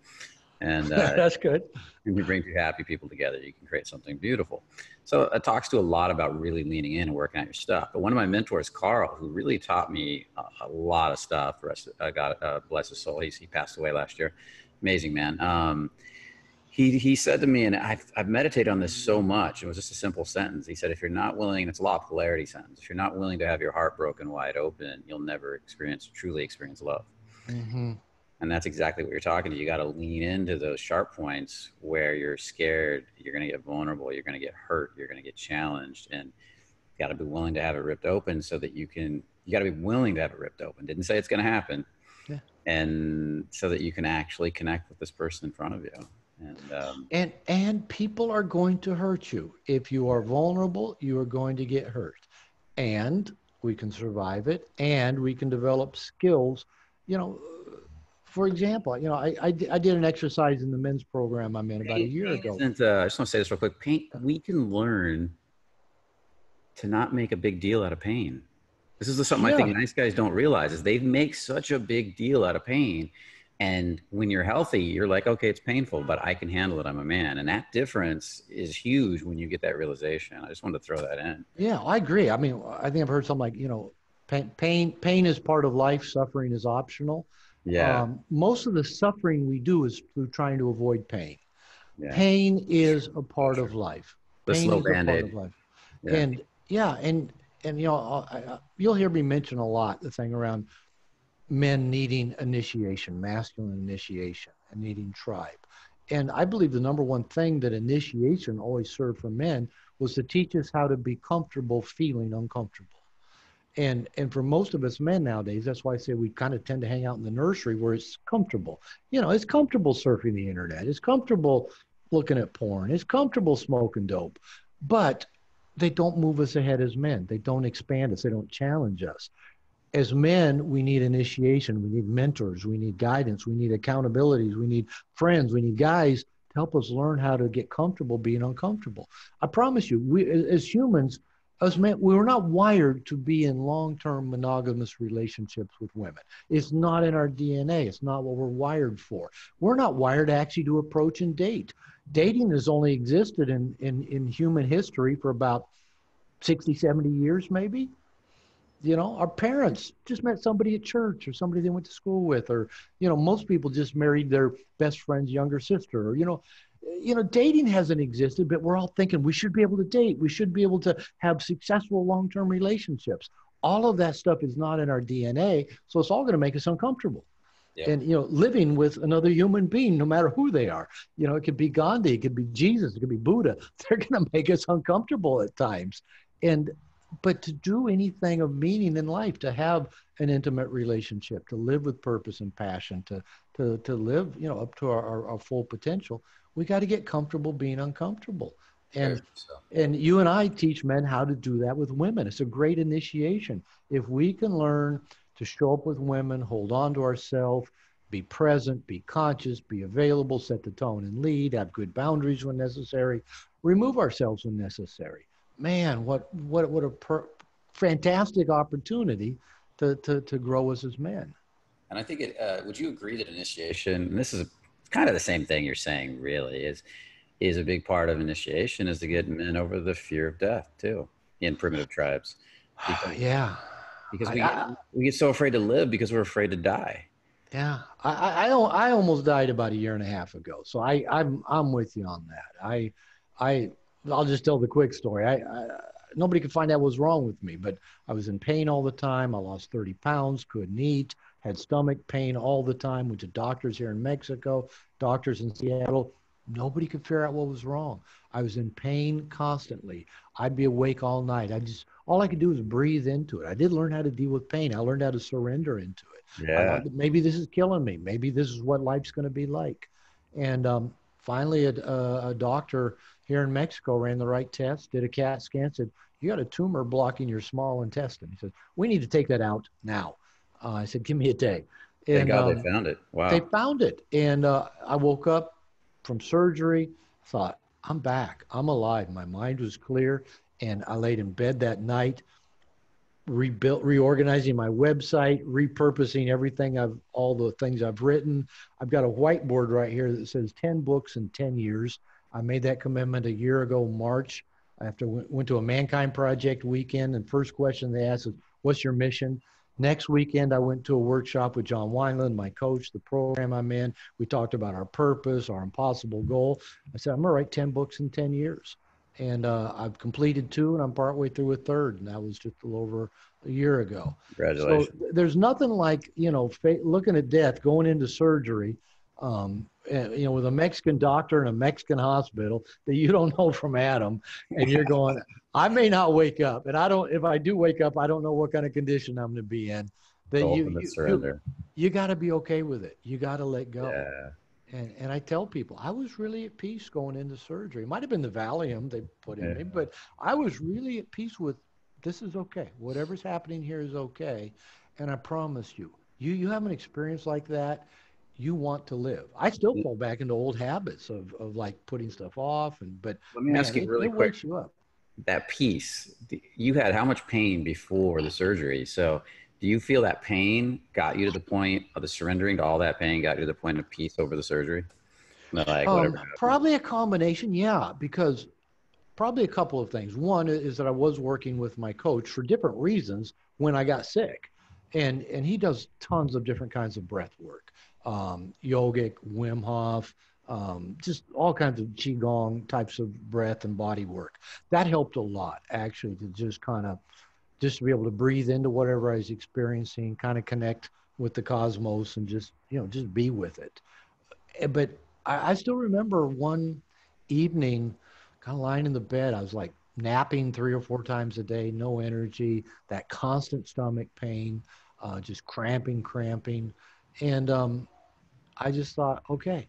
And [laughs] uh, that's good. And you bring two happy people together, you can create something beautiful. So it talks to a lot about really leaning in and working out your stuff. But one of my mentors, Carl, who really taught me a, a lot of stuff. Rest, uh, God uh, bless his soul. He's, he passed away last year. Amazing man. Um, he he said to me, and I've, I've meditated on this so much. It was just a simple sentence. He said, "If you're not willing, and it's a law of polarity sentence. If you're not willing to have your heart broken wide open, you'll never experience truly experience love." Mm-hmm. And that's exactly what you're talking to. You got to lean into those sharp points where you're scared, you're going to get vulnerable, you're going to get hurt, you're going to get challenged, and you got to be willing to have it ripped open so that you can. You got to be willing to have it ripped open. Didn't say it's going to happen, yeah. and so that you can actually connect with this person in front of you. And, um, and and people are going to hurt you if you are vulnerable. You are going to get hurt, and we can survive it, and we can develop skills. You know, for example, you know, I, I, I did an exercise in the men's program I'm in about a year ago. Uh, I just want to say this real quick. Pain, we can learn to not make a big deal out of pain. This is something yeah. I think nice guys don't realize is they make such a big deal out of pain. And when you're healthy, you're like, okay, it's painful, but I can handle it. I'm a man. And that difference is huge when you get that realization. I just wanted to throw that in. Yeah, I agree. I mean, I think I've heard something like, you know, pain, pain, pain is part of life. Suffering is optional. Yeah. Um, most of the suffering we do is through trying to avoid pain. Yeah. Pain is a part of life. The pain slow band-aid. Yeah. And yeah, and and you know, I, I, you'll hear me mention a lot the thing around men needing initiation, masculine initiation, and needing tribe. And I believe the number one thing that initiation always served for men was to teach us how to be comfortable feeling uncomfortable. And and for most of us men nowadays, that's why I say we kind of tend to hang out in the nursery where it's comfortable. You know, it's comfortable surfing the internet. It's comfortable looking at porn. It's comfortable smoking dope. But they don't move us ahead as men. They don't expand us. They don't challenge us. As men, we need initiation. We need mentors. We need guidance. We need accountabilities. We need friends. We need guys to help us learn how to get comfortable being uncomfortable. I promise you, we as humans, as men, we were not wired to be in long-term monogamous relationships with women. It's not in our DNA. It's not what we're wired for. We're not wired actually to approach and date dating has only existed in, in, in human history for about 60, 70 years, maybe. You know, our parents just met somebody at church or somebody they went to school with, or, you know, most people just married their best friend's younger sister, or, you know, you know, dating hasn't existed, but we're all thinking we should be able to date. We should be able to have successful long term relationships. All of that stuff is not in our DNA. So it's all going to make us uncomfortable. Yep. And you know, living with another human being, no matter who they are. You know, it could be Gandhi, it could be Jesus, it could be Buddha. [laughs] They're going to make us uncomfortable at times. And but to do anything of meaning in life, to have an intimate relationship, to live with purpose and passion, to to to live, you know, up to our, our, our full potential, we got to get comfortable being uncomfortable. And so. and you and I teach men how to do that with women. It's a great initiation. If we can learn to show up with women, hold on to ourselves, be present, be conscious, be available, set the tone and lead, have good boundaries when necessary, remove ourselves when necessary. Man, what what what a per- fantastic opportunity to, to to grow us as men. And I think it. Uh, would you agree that initiation? And this is kind of the same thing you're saying. Really, is is a big part of initiation is to get men over the fear of death too in primitive tribes. Because, [sighs] yeah because we, I, we get so afraid to live because we're afraid to die. Yeah, I, I, I almost died about a year and a half ago, so I, I'm, I'm with you on that. I, I, I'll just tell the quick story. I, I nobody could find out what was wrong with me, but I was in pain all the time. I lost 30 pounds, couldn't eat, had stomach pain all the time. Went to doctors here in Mexico, doctors in Seattle. Nobody could figure out what was wrong. I was in pain constantly. I'd be awake all night. I just all I could do was breathe into it. I did learn how to deal with pain. I learned how to surrender into it. Yeah. maybe this is killing me. Maybe this is what life's going to be like. And um, finally, a, a, doctor here in Mexico ran the right test, did a CAT scan, said, You got a tumor blocking your small intestine. He said, We need to take that out now. Uh, I said, Give me a day. And, Thank God um, they found it. Wow. They found it. And uh, I woke up from surgery, thought, I'm back. I'm alive. My mind was clear. And I laid in bed that night, rebuilt, reorganizing my website, repurposing everything I've, all the things I've written. I've got a whiteboard right here that says 10 books in 10 years. I made that commitment a year ago, March. After went to a Mankind Project weekend, and first question they asked is, "What's your mission?" Next weekend, I went to a workshop with John Wineland, my coach, the program I'm in. We talked about our purpose, our impossible goal. I said, I'm going to write 10 books in 10 years and uh, I've completed two, and I'm partway through a third, and that was just a little over a year ago. Congratulations! So there's nothing like you know fa- looking at death, going into surgery, um, and, you know, with a Mexican doctor in a Mexican hospital that you don't know from Adam, and you're going, I may not wake up, and I don't. If I do wake up, I don't know what kind of condition I'm going to be in. That you, you, you, you got to be okay with it. You got to let go. Yeah. And, and I tell people, I was really at peace going into surgery. It might have been the Valium they put in yeah. me, but I was really at peace with This is okay. Whatever's happening here is okay. And I promise you, you you have an experience like that, you want to live. I still mm. fall back into old habits of, of like putting stuff off and but let me man, ask you it, really it quick. You up. That piece, you had how much pain before the surgery? So do you feel that pain got you to the point of the surrendering to all that pain got you to the point of peace over the surgery? Like um, probably a combination, yeah, because probably a couple of things. One is that I was working with my coach for different reasons when I got sick, and and he does tons of different kinds of breath work, um, yogic, Wim Hof, um, just all kinds of qigong types of breath and body work. That helped a lot actually to just kind of just to be able to breathe into whatever I was experiencing, kind of connect with the cosmos and just you know just be with it. Eh, but I, I still remember one evening, kind of lying in the bed. I was like napping three or four times a day, no energy, that constant stomach pain, uh, just cramping, cramping, and um, I just thought, okay,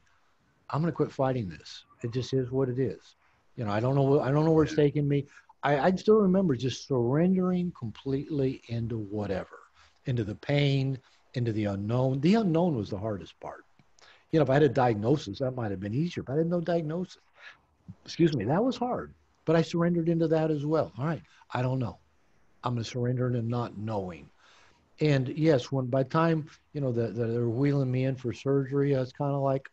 I'm going to quit fighting this. It just is what it is. You know, I don't know. I don't know where it's taking me. I, I still remember just surrendering completely into whatever, into the pain, into the unknown. The unknown was the hardest part you know, if I had a diagnosis, that might have been easier, but I had no diagnosis. Excuse me, that was hard. But I surrendered into that as well. All right, I don't know. I'm going to surrender into not knowing. And yes, when by time you know that the, they're wheeling me in for surgery, I was kind of like,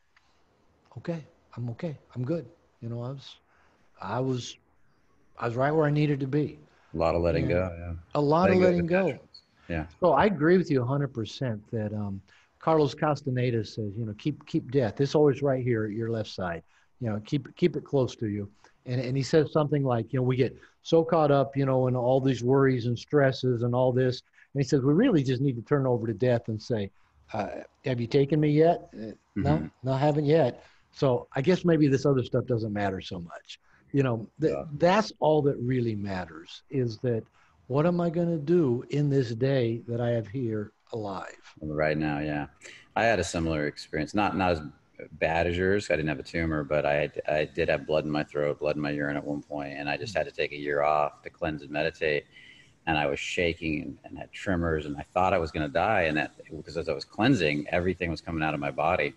okay, I'm okay, I'm good. You know, I was, I was, I was right where I needed to be. A lot of letting and go. Yeah. A lot letting of letting go. go. Yeah. So I agree with you 100% that um, Carlos Castaneda says, you know, keep keep death. It's always right here at your left side. You know, keep keep it close to you. And and he says something like, you know, we get so caught up, you know, in all these worries and stresses and all this. And he says we really just need to turn over to death and say, uh, "Have you taken me yet? Uh, mm-hmm. No, no, I haven't yet." So I guess maybe this other stuff doesn't matter so much. You know, th- yeah. that's all that really matters is that what am I going to do in this day that I have here alive. Right now, yeah. I had a similar experience. Not not as bad as yours. I didn't have a tumor, but I I did have blood in my throat, blood in my urine at one point, and I just had to take a year off to cleanse and meditate. And I was shaking and, and had tremors, and I thought I was going to die. And that because as I was cleansing, everything was coming out of my body.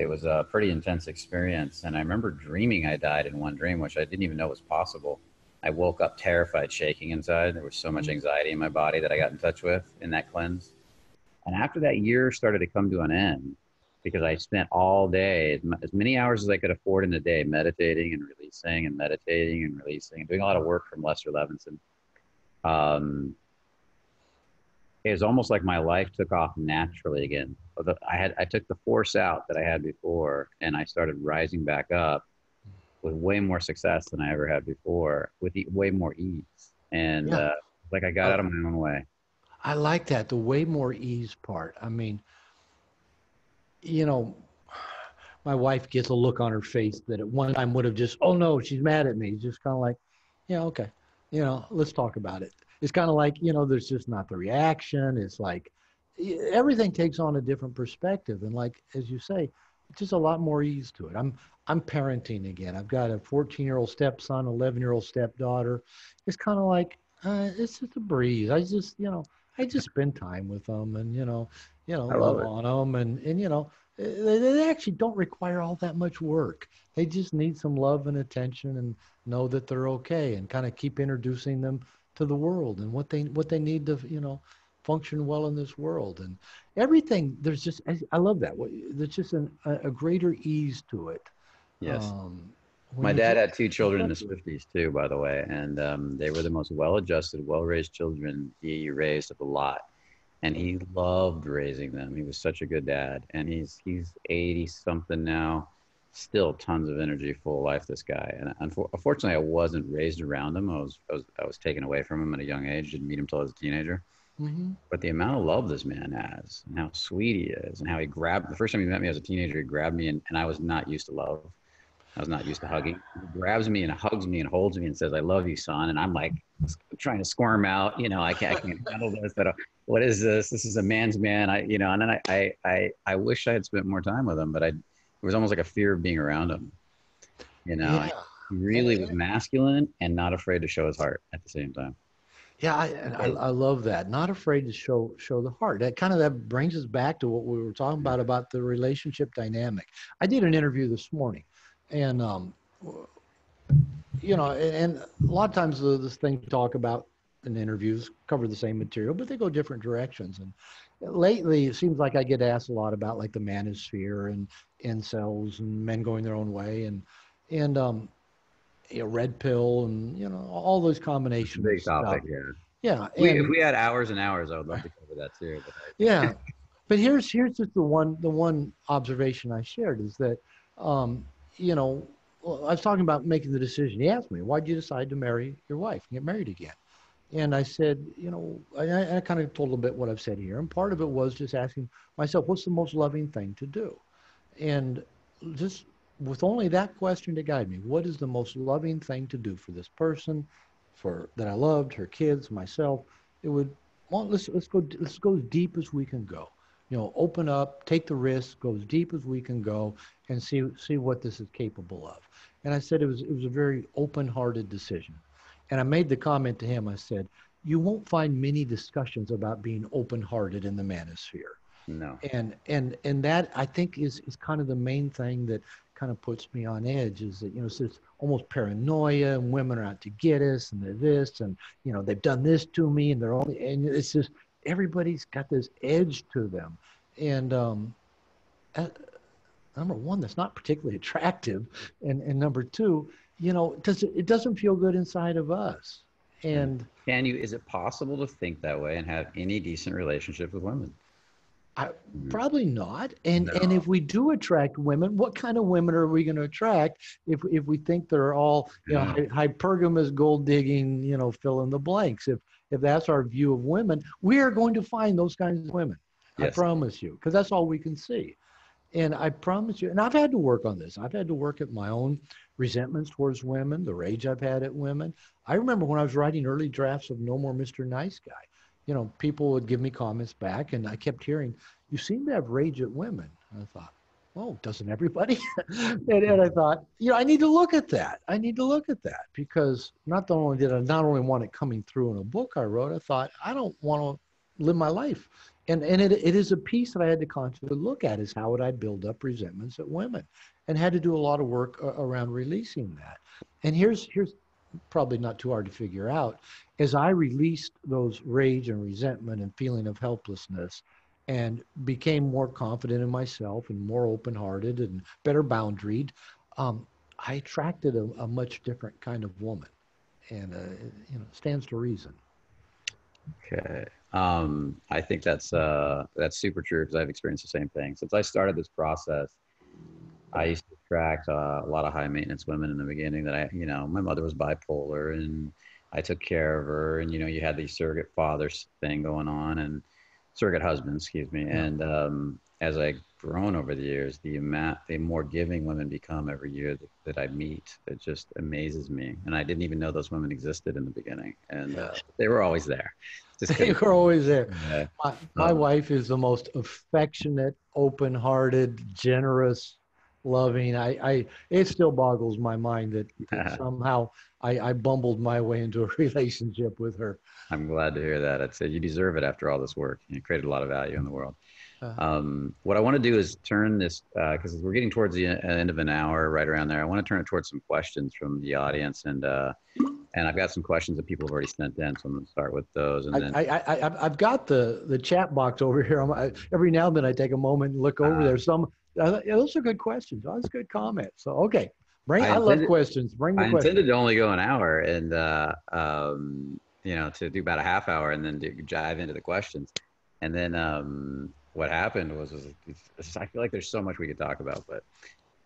It was a pretty intense experience, and I remember dreaming I died in one dream, which I didn't even know was possible I woke up terrified, shaking inside. There was so much mm. anxiety in my body that I got in touch with in that cleanse. And after that year started to come to an end, because I spent all day, as many hours as I could afford in a day, meditating and releasing and meditating and releasing, and doing a lot of work from Lester Levinson. Um, it was almost like my life took off naturally again. I had I took the force out that I had before, and I started rising back up with way more success than I ever had before, with way more ease, and yeah. uh, like I got out of my own way. I like that the way more ease part. I mean, you know, my wife gets a look on her face that at one time would have just, oh no, she's mad at me. Just kind of like, yeah, okay, you know, let's talk about it. It's kind of like, you know, there's just not the reaction. It's like everything takes on a different perspective, and like as you say, it's just a lot more ease to it. I'm I'm parenting again. I've got a 14 year old stepson, 11 year old stepdaughter. It's kind of like uh, it's just a breeze. I just you know I just spend time with them and you know you know love, on them and and you know they, they actually don't require all that much work. They just need some love and attention and know that they're okay and kind of keep introducing them to the world and what they what they need to you know function well in this world. And everything there's just i, love that. There's just an, a, greater ease to it. Yes. Um, my dad had two children in the Swifties too, by the way, and um, they were the most well-adjusted, well-raised children. He raised of a lot, and he loved raising them. He was such a good dad, and he's he's eighty something now, still tons of energy, full life. This guy, and unfortunately, I wasn't raised around him. I was I was I was taken away from him at a young age. Didn't meet him till I was a teenager. Mm-hmm. But the amount of love this man has, and how sweet he is, and how he grabbed the first time he met me as a teenager, he grabbed me, and, and I was not used to love. I was not used to hugging. He grabs me and hugs me and holds me and says, "I love you, son." And I'm like trying to squirm out. You know, I can't, I can't handle this. But what is this? This is a man's man. I, you know, and then I, I, I, I wish I had spent more time with him, but I, it was almost like a fear of being around him. You know, yeah. he really was masculine and not afraid to show his heart at the same time. Yeah, I, I, I, love that. Not afraid to show show the heart. That kind of that brings us back to what we were talking about about the relationship dynamic. I did an interview this morning, and um, you know, and a lot of times the, things we talk about in interviews cover the same material, but they go different directions. And lately, it seems like I get asked a lot about like the manosphere and incels and men going their own way, and and um, you know, red pill and you know all those combinations. Big topic, yeah. Yeah. We, if we had hours and hours, I would love to cover that too. But I, [laughs] yeah, [laughs] but here's here's just the one the one observation I shared is that, um, you know, I was talking about making the decision. He asked me, "Why did you decide to marry your wife and get married again?" And I said, you know, I, I kind of told a bit what I've said here, and part of it was just asking myself, "What's the most loving thing to do?" And just with only that question to guide me, what is the most loving thing to do for this person, for that I loved, her kids, myself? It would well, let's let's go let's go as deep as we can go. You know, open up, take the risk, go as deep as we can go, and see see what this is capable of. And I said it was it was a very open-hearted decision. And I made the comment to him. I said, "You won't find many discussions about being open-hearted in the manosphere." No. And and and that I think is is kind of the main thing that kind of puts me on edge is that you know it's this almost paranoia and women are out to get us and they're this and you know they've done this to me and they're only and it's just everybody's got this edge to them. And um uh, number one that's not particularly attractive. And and number two you know does it, it doesn't feel good inside of us. And can you is it possible to think that way and have any decent relationship with women I, mm-hmm. probably not. And no. and if we do attract women, what kind of women are we going to attract if if we think they're all you know mm. hypergamous, gold digging, you know, fill in the blanks? If if that's our view of women, we are going to find those kinds of women. Yes. I promise you, because that's all we can see. And I promise you, and I've had to work on this. I've had to work at my own resentments towards women, the rage I've had at women. I remember when I was writing early drafts of No More Mr. Nice Guy you know, people would give me comments back, and I kept hearing, "You seem to have rage at women." And I thought, "Oh, doesn't everybody?" [laughs] and, and I thought, you know, I need to look at that. I need to look at that because not only did I not only want it coming through in a book I wrote, I thought I don't want to live my life, and and it it is a piece that I had to consciously look at is how would I build up resentments at women, and had to do a lot of work around releasing that. And here's here's probably not too hard to figure out, as I released those rage and resentment and feeling of helplessness and became more confident in myself and more open hearted and better boundaried, um, I attracted a, a, much different kind of woman. And, uh, you know, stands to reason. Okay. Um, I think that's, uh, that's super true because I've experienced the same thing. Since I started this process, I used uh, a lot of high maintenance women in the beginning that I, you know, my mother was bipolar and I took care of her and, you know, you had the surrogate father thing going on and surrogate husband, excuse me. And um, as I've grown over the years, the amount, the more giving women become every year that, that, I meet, it just amazes me. And I didn't even know those women existed in the beginning, and uh, they were always there. [laughs] They were always there. [laughs] Yeah. My, my um, wife is the most affectionate, open-hearted, generous, loving. I, I it still boggles my mind that, that [laughs] somehow I, I bumbled my way into a [laughs] relationship with her. I'm glad to hear that. I'd say you deserve it after all this work. You created a lot of value in the world. Uh, um, what I want to do is turn this because uh, we're getting towards the end of an hour, right around there. I want to turn it towards some questions from the audience, and uh, and I've got some questions that people have already sent in, so I'm going to start with those. And then I, I, I have got the the chat box over here. I, every now and then I take a moment and look over uh, there. Some uh, yeah, those are good questions. Those that's good comments. So okay, bring. I, I intended, love questions. Bring the I questions. intended to only go an hour, and uh, um, you know, to do about a half hour, and then dive into the questions. And then um, what happened was, was I feel like there's so much we could talk about, but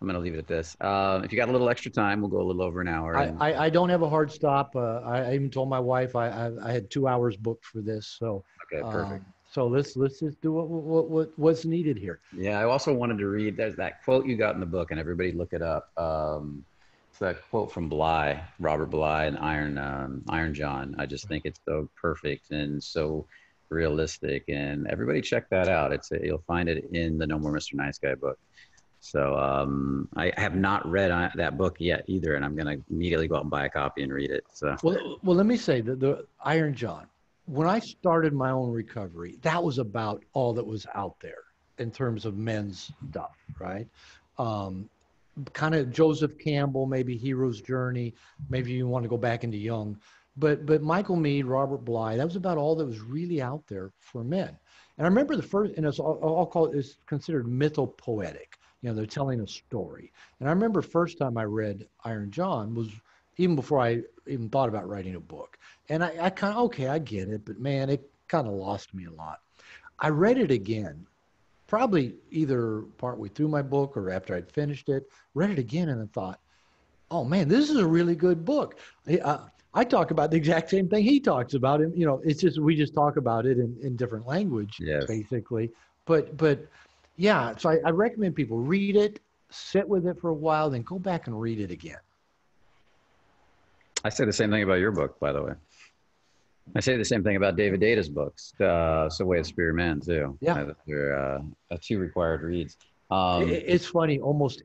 I'm going to leave it at this. Um, if you got a little extra time, we'll go a little over an hour. And... I, I, I, don't have a hard stop. Uh, I, I, even told my wife I, I, I, had two hours booked for this. So okay, perfect. Um, so let's let's just do what, what, what what's needed here. Yeah, I also wanted to read. There's that quote you got in the book, and everybody look it up. Um, it's that quote from Bly, Robert Bly, and Iron um, Iron John. I just think it's so perfect and so realistic, and everybody check that out. It's a, you'll find it in the No More Mr. Nice Guy book. So um, I have not read that book yet either, and I'm going to immediately go out and buy a copy and read it. So well, well, let me say that the Iron John. When I started my own recovery, that was about all that was out there in terms of men's stuff, right? Um, kind of Joseph Campbell, maybe Hero's Journey, maybe you want to go back into Jung, but but Michael Meade, Robert Bly, that was about all that was really out there for men. And I remember the first, and it's all, I'll call it, it's considered mythopoetic. You know, they're telling a story. And I remember first time I read Iron John was even before I even thought about writing a book. And I, I kind of, okay, I get it, but man, it kind of lost me a lot. I read it again, probably either partway through my book or after I'd finished it, read it again and I thought, oh man, this is a really good book. I, I talk about the exact same thing he talks about. And, you know, it's just, we just talk about it in, in different language, yes. basically. But, but yeah, so I, I recommend people read it, sit with it for a while, then go back and read it again. I say the same thing about your book, by the way. I say the same thing about David Deida's books, uh, "So Way of Superior Man" too. Yeah, they're uh, two required reads. Um, it's funny. Almost,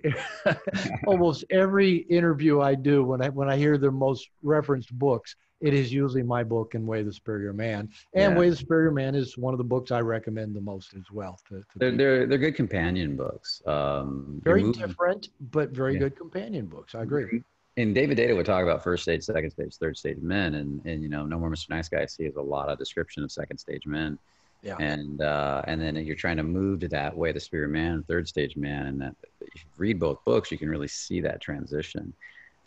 [laughs] almost every interview I do, when I when I hear the most referenced books, it is usually my book and Way of the Superior Man. And yeah. Way of the Superior Man is one of the books I recommend the most as well. To, to they're, they're, they're good companion books. Um, very different, but very yeah. good companion books. I agree. And David Deida would talk about first stage, second stage, third stage men, and and you know, No More Mr. Nice Guy. I see is a lot of description of second stage men. Yeah. And uh, and then you're trying to move to that way, the Superior Man, third stage man, and that if you read both books, you can really see that transition.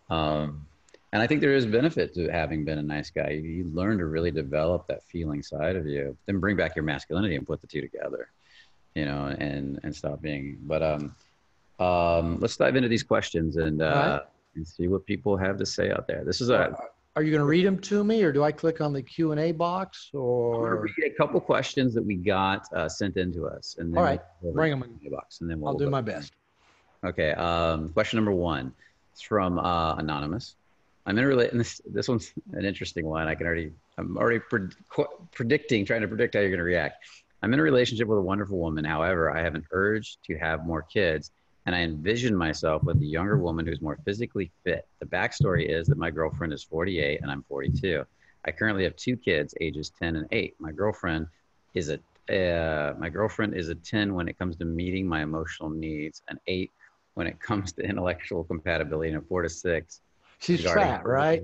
Um, and I think there is benefit to having been a nice guy. You, you, learn to really develop that feeling side of you, then bring back your masculinity and put the two together, you know, and and stop being. But um, um, let's dive into these questions and uh. And see what people have to say out there. This is a. Are you going to read them to me, or do I click on the Q and A box? Or read a couple questions that we got uh, sent in to us, and then all right, we'll bring them in the box, and then we'll. I'll do my best. Okay. Um, question number one. It's from uh, anonymous. I'm in a relate. This this one's an interesting one. I can already. I'm already predicting, trying to predict how you're going to react. I'm in a relationship with a wonderful woman. However, I have an urge to have more kids, and I envision myself with a younger woman who's more physically fit. The backstory is that my girlfriend is 48 and I'm 42. I currently have two kids, ages 10 and 8. My girlfriend is a uh, my girlfriend is a 10 when it comes to meeting my emotional needs, an 8 when it comes to intellectual compatibility, and a 4 to 6 She's fat, right?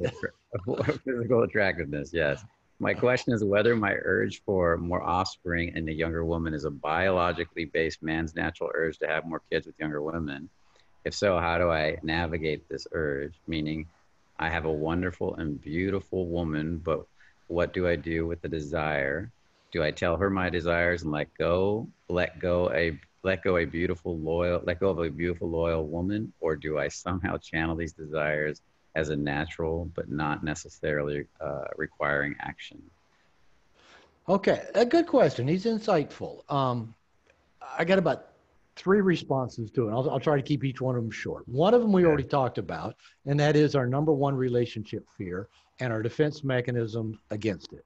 [laughs] Physical attractiveness, yes. My uh-huh. question is whether my urge for more offspring in a younger woman is a biologically based man's natural urge to have more kids with younger women. If so, how do I navigate this urge? Meaning, I have a wonderful and beautiful woman, but what do I do with the desire? Do I tell her my desires and let go, let go a let go a beautiful loyal, let go of a beautiful loyal woman, or do I somehow channel these desires as a natural, but not necessarily uh, requiring action? Okay, a good question. He's insightful. Um, I got about three responses to it. I'll, I'll, try to keep each one of them short. One of them we already talked about, and that is our number one relationship fear and our defense mechanism against it.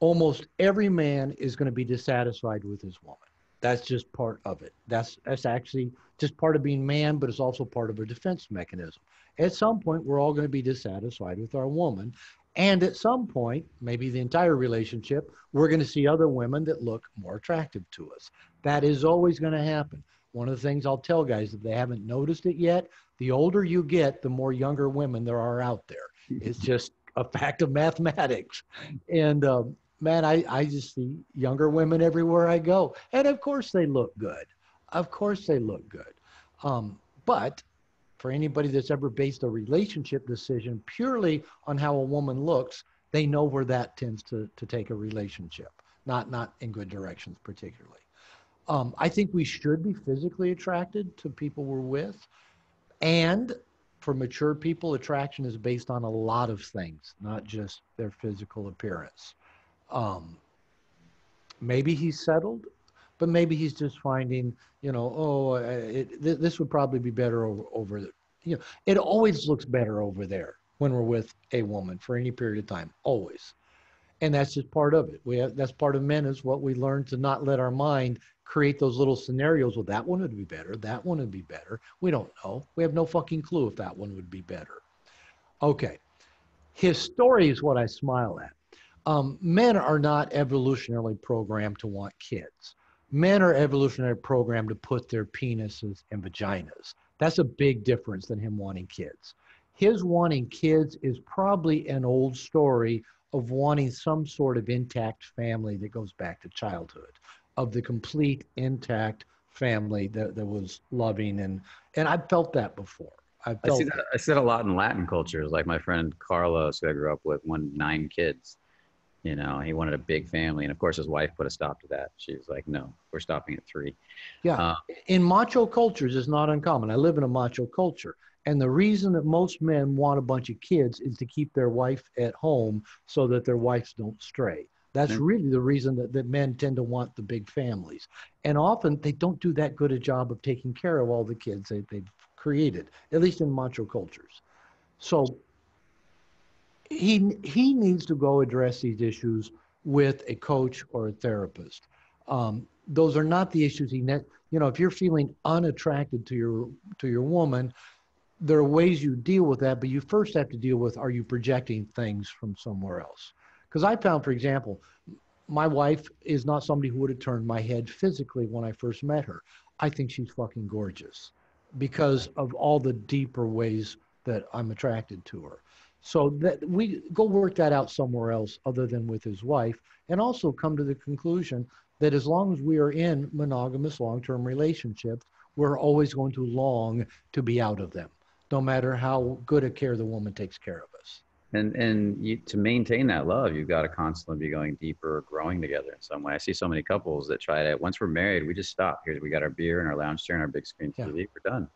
Almost every man is going to be dissatisfied with his woman. That's just part of it. That's that's actually just part of being man, but it's also part of a defense mechanism. At some point we're all going to be dissatisfied with our woman and at some point maybe the entire relationship we're going to see other women that look more attractive to us. That is always going to happen. One of the things i'll tell guys if they haven't noticed it yet the older you get the more younger women there are out there. It's [laughs] just a fact of mathematics. And um, man I, I just see younger women everywhere i go. And of course they look good of course they look good um, but for anybody that's ever based a relationship decision purely on how a woman looks, they know where that tends to, to take a relationship, not, not in good directions particularly. Um, I think we should be physically attracted to people we're with. And for mature people, attraction is based on a lot of things, not just their physical appearance. Um, maybe he's settled but maybe he's just finding, you know, oh, it, th- this would probably be better over, over, you know, it always looks better over there when we're with a woman for any period of time, always. and that's just part of it. We have, that's part of men is what we learn to not let our mind create those little scenarios. Well, that one would be better. That one would be better. We don't know. We have no fucking clue if that one would be better. Okay. His story is what I smile at. Um, men are not evolutionarily programmed to want kids. Men are evolutionarily programmed to put their penises in vaginas. That's a big difference than him wanting kids. His wanting kids is probably an old story of wanting some sort of intact family that goes back to childhood, of the complete intact family that, that was loving and and I've felt that before. I've felt I see that, I see that a lot in Latin cultures. Like my friend Carlos, who I grew up with, wanted nine kids. You know, he wanted a big family, and of course, his wife put a stop to that. She was like, "No, we're stopping at three. Yeah, uh, in macho cultures, it's not uncommon. I live in a macho culture, and the reason that most men want a bunch of kids is to keep their wife at home so that their wives don't stray. That's really the reason that, that men tend to want the big families. And often they don't do that good a job of taking care of all the kids they, they've created, at least in macho cultures. So he, he needs to go address these issues with a coach or a therapist. Um, those are not the issues he net. You know, if you're feeling unattracted to your to your woman, there are ways you deal with that, but you first have to deal with are you projecting things from somewhere else? Because I found, for example, my wife is not somebody who would have turned my head physically when I first met her. I think she's fucking gorgeous because of all the deeper ways that I'm attracted to her. So that we go work that out somewhere else other than with his wife, and also come to the conclusion that as long as we are in monogamous long-term relationships, we're always going to long to be out of them no matter how good a care the woman takes care of us. And and you, to maintain that love, you've got to constantly be going deeper, growing together in some way. I see so many couples that try to. Once we're married, we just stop. Here, we got our beer and our lounge chair and our big screen TV. Yeah. We're done.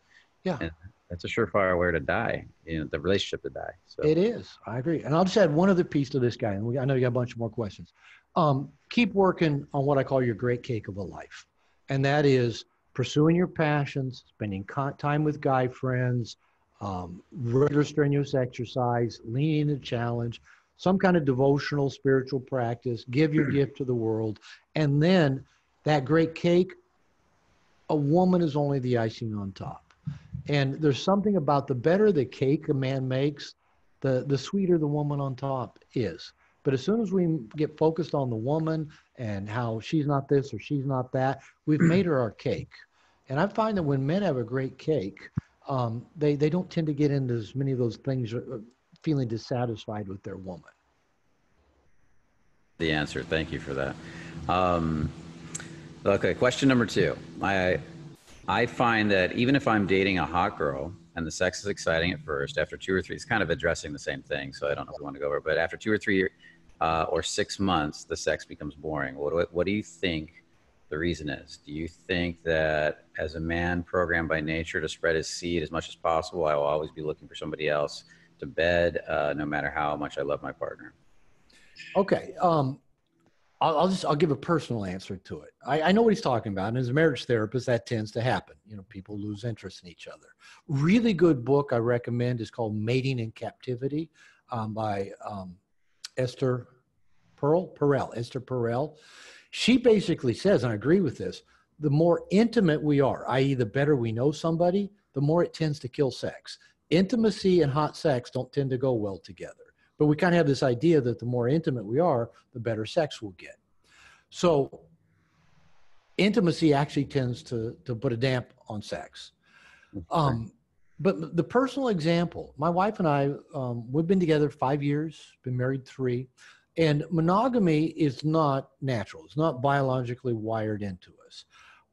Yeah, and that's a surefire way to die. You know, the relationship to die. So it is. I agree. And I'll just add one other piece to this guy, and we, I know you got a bunch more questions. Um, keep working on what I call your great cake of a life, and that is pursuing your passions, spending time with guy friends um, regular strenuous exercise, leaning into challenge, some kind of devotional spiritual practice, give your [clears throat] gift to the world. And then that great cake, a woman is only the icing on top. And there's something about the better the cake a man makes, the, the sweeter the woman on top is. But as soon as we get focused on the woman and how she's not this or she's not that, we've made her our cake. And I find that when men have a great cake, um, they, they don't tend to get into as many of those things uh, feeling dissatisfied with their woman. The answer. Thank you for that. Um, okay, question number two. I, I find that even if I'm dating a hot girl and the sex is exciting at first, after two or three, it's kind of addressing the same thing. So I don't know if we want to go over, but after two or three uh, or six months, the sex becomes boring. What, what do you think the reason is. Do you think that as a man programmed by nature to spread his seed as much as possible, I will always be looking for somebody else to bed, uh, no matter how much I love my partner? Okay. Um, I'll, I'll, just I'll give a personal answer to it. I, I know what he's talking about, and as a marriage therapist, that tends to happen. You know, people lose interest in each other. Really good book I recommend is called Mating in Captivity um, by um, Esther Pearl Perel. Esther Perel she basically says, and I agree with this, the more intimate we are, i.e., the better we know somebody, the more it tends to kill sex. Intimacy and hot sex don't tend to go well together. But we kind of have this idea that the more intimate we are, the better sex we'll get. So intimacy actually tends to, to put a damp on sex. Um, but the personal example, my wife and I, um, we've been together five years, been married three. And monogamy is not natural, it's not biologically wired into us.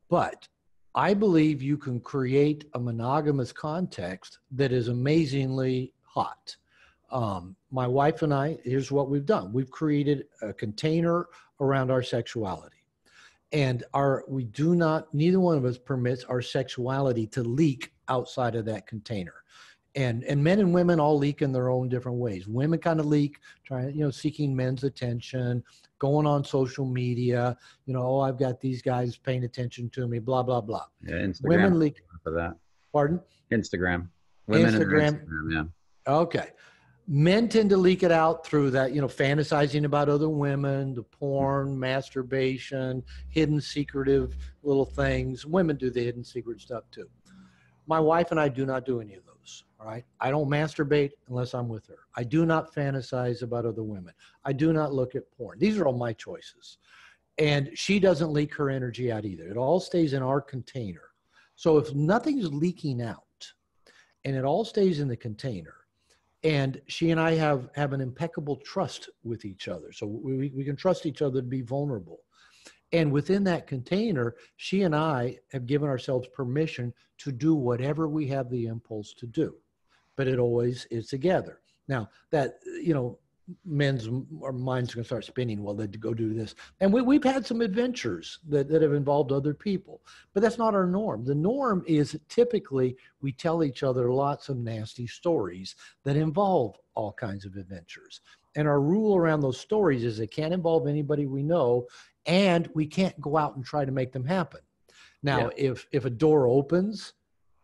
But I believe you can create a monogamous context that is amazingly hot. Um, my wife and I, here's what we've done. We've created a container around our sexuality. And our we do not, neither one of us permits our sexuality to leak outside of that container. And and men and women all leak in their own different ways. Women kind of leak trying you know seeking men's attention going on social media you know oh i've got these guys paying attention to me blah blah blah. Yeah instagram. Women leak. For that. Pardon? Instagram. Women instagram, instagram yeah. Okay men tend to leak it out through that you know fantasizing about other women the porn masturbation hidden secretive little things. Women do the hidden secret stuff too. My wife and i do not do any of those all right? I don't masturbate unless i'm with her. I do not fantasize about other women. I do not look at porn. These are all my choices. And she doesn't leak her energy out either. It all stays in our container. So if nothing's leaking out and it all stays in the container and she and I have have an impeccable trust with each other. So we, we can trust each other to be vulnerable. And within that container, she and I have given ourselves permission to do whatever we have the impulse to do. But it always is together. Now that you know, men's or minds are going to start spinning. Well, they go do this, and we, we've had some adventures that, that have involved other people, but that's not our norm. The norm is typically we tell each other lots of nasty stories that involve all kinds of adventures. And our rule around those stories is it can't involve anybody we know, and we can't go out and try to make them happen. Now, yeah. if if a door opens,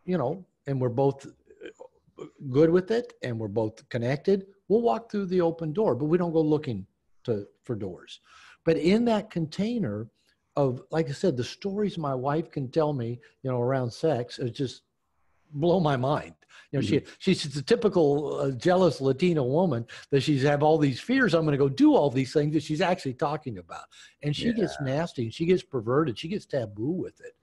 you know, and we're both uh, good with it and we're both connected, we'll walk through the open door, but we don't go looking to for doors. But in that container of, like I said, the stories my wife can tell me, you know, around sex is just blow my mind. You know, mm-hmm. she she's a typical uh, jealous Latina woman that she's have all these fears. I'm going to go do all these things that she's actually talking about, and she yeah. gets nasty, and she gets perverted, she gets taboo with it.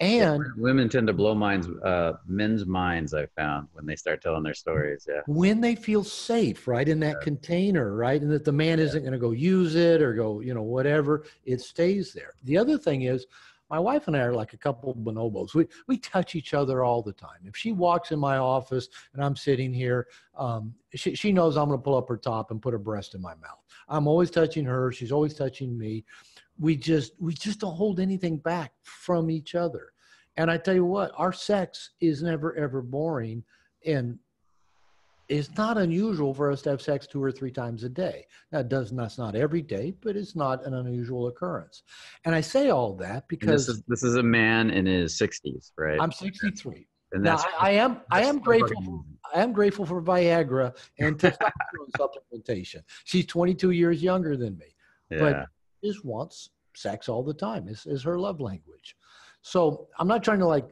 And yeah, women tend to blow minds, uh, men's minds. I found when they start telling their stories. Yeah. When they feel safe, right, in that yeah. container, right, and that the man yeah. isn't going to go use it or go, you know, whatever, it stays there. The other thing is, my wife and I are like a couple of bonobos. We we touch each other all the time. If she walks in my office and I'm sitting here, um, she she knows I'm going to pull up her top and put her breast in my mouth. I'm always touching her. She's always touching me we just we just don't hold anything back from each other. And i tell you what our sex is never ever boring. And it's not unusual for us to have sex two or three times a day. That does that's not every day but it's not an unusual occurrence. And i say all that because this is, this is a man in his 60s right? I'm 63 and now, I, I am I am grateful for, I am grateful for Viagra and [laughs] testosterone supplementation. She's 22 years younger than me, yeah. but is wants sex all the time is, is her love language. So i'm not trying to like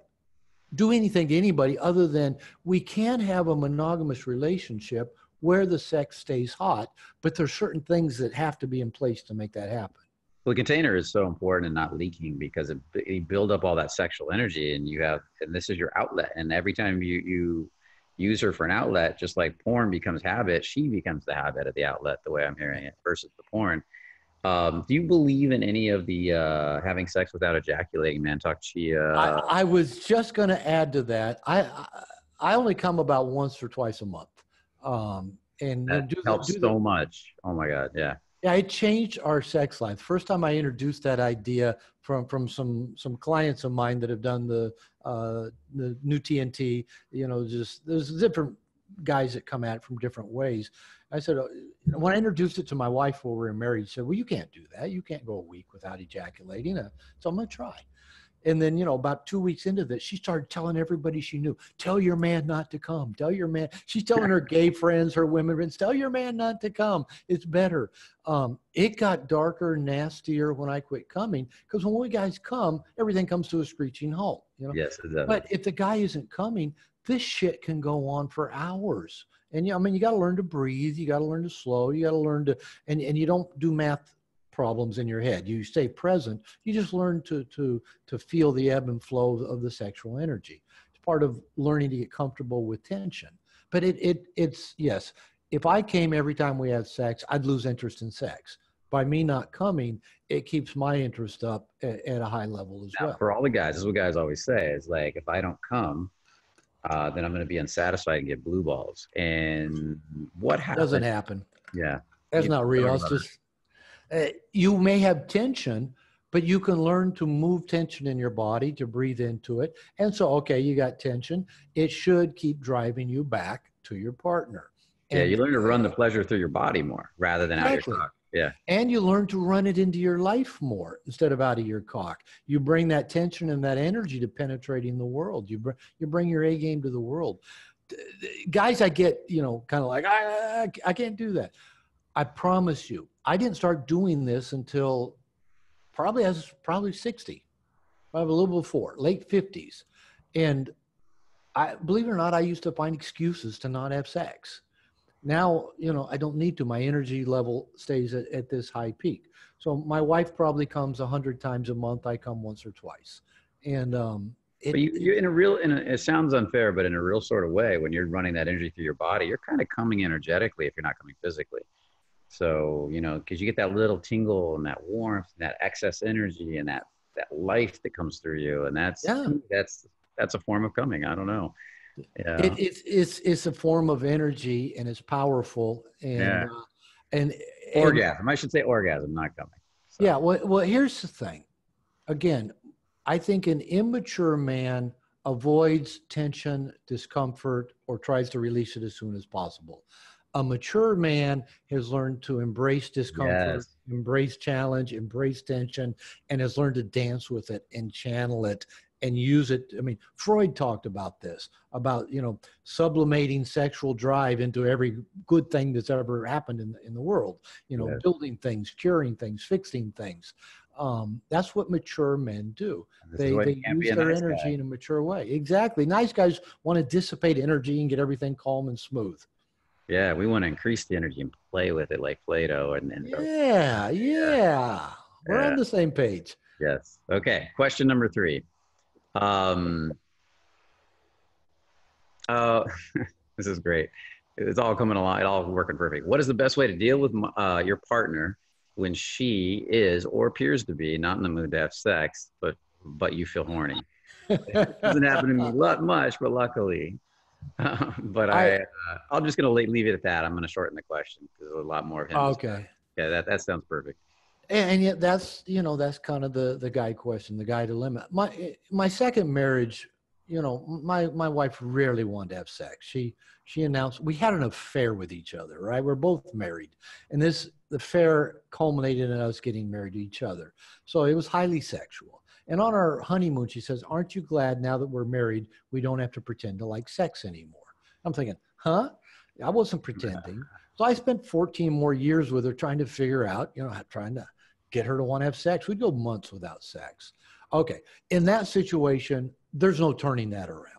do anything to anybody other than we can have a monogamous relationship where the sex stays hot but there's certain things that have to be in place to make that happen. Well, the container is so important and not leaking because it, you build up all that sexual energy and you have and this is your outlet. And every time you you use her for an outlet just like porn becomes habit she becomes the habit of the outlet the way i'm hearing it versus the porn um, do you believe in any of the uh, having sex without ejaculating, Mantak Chia? I, I was just going to add to that. I, I only come about once or twice a month, um, and that do helps the, do so the, much. Oh my God, yeah. Yeah, it changed our sex life. First time I introduced that idea from from some some clients of mine that have done the uh, the new TNT. You know, just there's different guys that come at it from different ways. I said, uh, when I introduced it to my wife while we were married, she said, well, you can't do that. You can't go a week without ejaculating. Uh, so I'm going to try. And then, you know, about two weeks into this, she started telling everybody she knew, tell your man not to come. Tell your man. She's telling her gay friends, her women friends, tell your man not to come. It's better. Um, it got darker, nastier when I quit coming because when we guys come, everything comes to a screeching halt. You know? Yes, But if the guy isn't coming, this shit can go on for hours. And yeah, I mean, you got to learn to breathe. You got to learn to slow. You got to learn to, and, and you don't do math problems in your head. You stay present. You just learn to, to, to feel the ebb and flow of the sexual energy. It's part of learning to get comfortable with tension. But it, it, it's, yes, if I came every time we had sex, I'd lose interest in sex. By me not coming, it keeps my interest up at, at a high level as now, well. For all the guys, this is what guys always say is like, if I don't come, uh, then I'm going to be unsatisfied and get blue balls. And what happens? Doesn't happen. Yeah. That's you not real. It's just, uh, you may have tension, but you can learn to move tension in your body to breathe into it. And so, okay, you got tension. It should keep driving you back to your partner. And, yeah, you learn to run the pleasure through your body more rather than exactly. out your cock. Yeah. And you learn to run it into your life more instead of out of your cock. You bring that tension and that energy to penetrating the world. You bring you bring your A game to the world. guys, I get, you know, kind of like, I, I, I can't do that. I promise you, I didn't start doing this until probably I was probably 60, probably a little before, late 50s. And I believe it or not, I used to find excuses to not have sex. Now, you know, I don't need to. My energy level stays at, at this high peak. So my wife probably comes a hundred times a month. I come once or twice. And um, it, but you, are in a real, in a, it sounds unfair, but in a real sort of way, when you're running that energy through your body, you're kind of coming energetically if you're not coming physically. So, you know, because you get that little tingle and that warmth and that excess energy and that, that life that comes through you. And that's, yeah. that's, that's a form of coming. I don't know. Yeah. It, it's, it's, it's a form of energy and it's powerful. And, yeah. uh, and, and orgasm, I should say orgasm, not coming. So. Yeah. Well, well, here's the thing. Again, I think an immature man avoids tension, discomfort, or tries to release it as soon as possible. A mature man has learned to embrace discomfort, yes. embrace challenge, embrace tension, and has learned to dance with it and channel it and use it. I mean, Freud talked about this, about, you know, sublimating sexual drive into every good thing that's ever happened in the, in the world, you know, yes. building things, curing things, fixing things. Um, that's what mature men do. They, they use their nice energy guy. in a mature way. Exactly. Nice guys want to dissipate energy and get everything calm and smooth. Yeah, we want to increase the energy and play with it like Play-Doh. And, and yeah, yeah, yeah. We're yeah. on the same page. Yes. Okay. Question number three. Um, uh, [laughs] this is great. It's all coming along. It all working perfect. What is the best way to deal with uh, your partner when she is or appears to be not in the mood to have sex, but but you feel horny. it [laughs] doesn't happen to me lot much, but luckily. Uh, [laughs] but I, I uh, I'm just gonna leave it at that. I'm gonna shorten the question because there's a lot more of him. Okay. Yeah, that that sounds perfect. And, and yet that's you know that's kind of the the guy question, the guy dilemma. My my second marriage, you know, my my wife rarely wanted to have sex. She she announced we had an affair with each other. Right, we're both married, and this the fair culminated in us getting married to each other. So it was highly sexual. And on our honeymoon, she says, Aren't you glad now that we're married, we don't have to pretend to like sex anymore? I'm thinking, Huh? I wasn't [laughs] pretending. So I spent 14 more years with her trying to figure out, you know, trying to get her to want to have sex. We'd go months without sex. Okay. In that situation, there's no turning that around.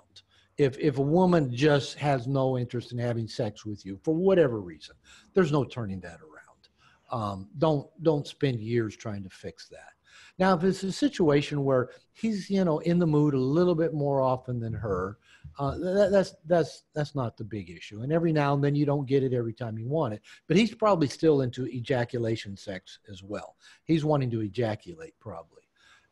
If, if a woman just has no interest in having sex with you for whatever reason, there's no turning that around. Um, don't don't spend years trying to fix that. Now, if it's a situation where he's you know in the mood a little bit more often than her, uh, that, that's that's that's not the big issue. And every now and then you don't get it every time you want it, but he's probably still into ejaculation sex as well. He's wanting to ejaculate probably.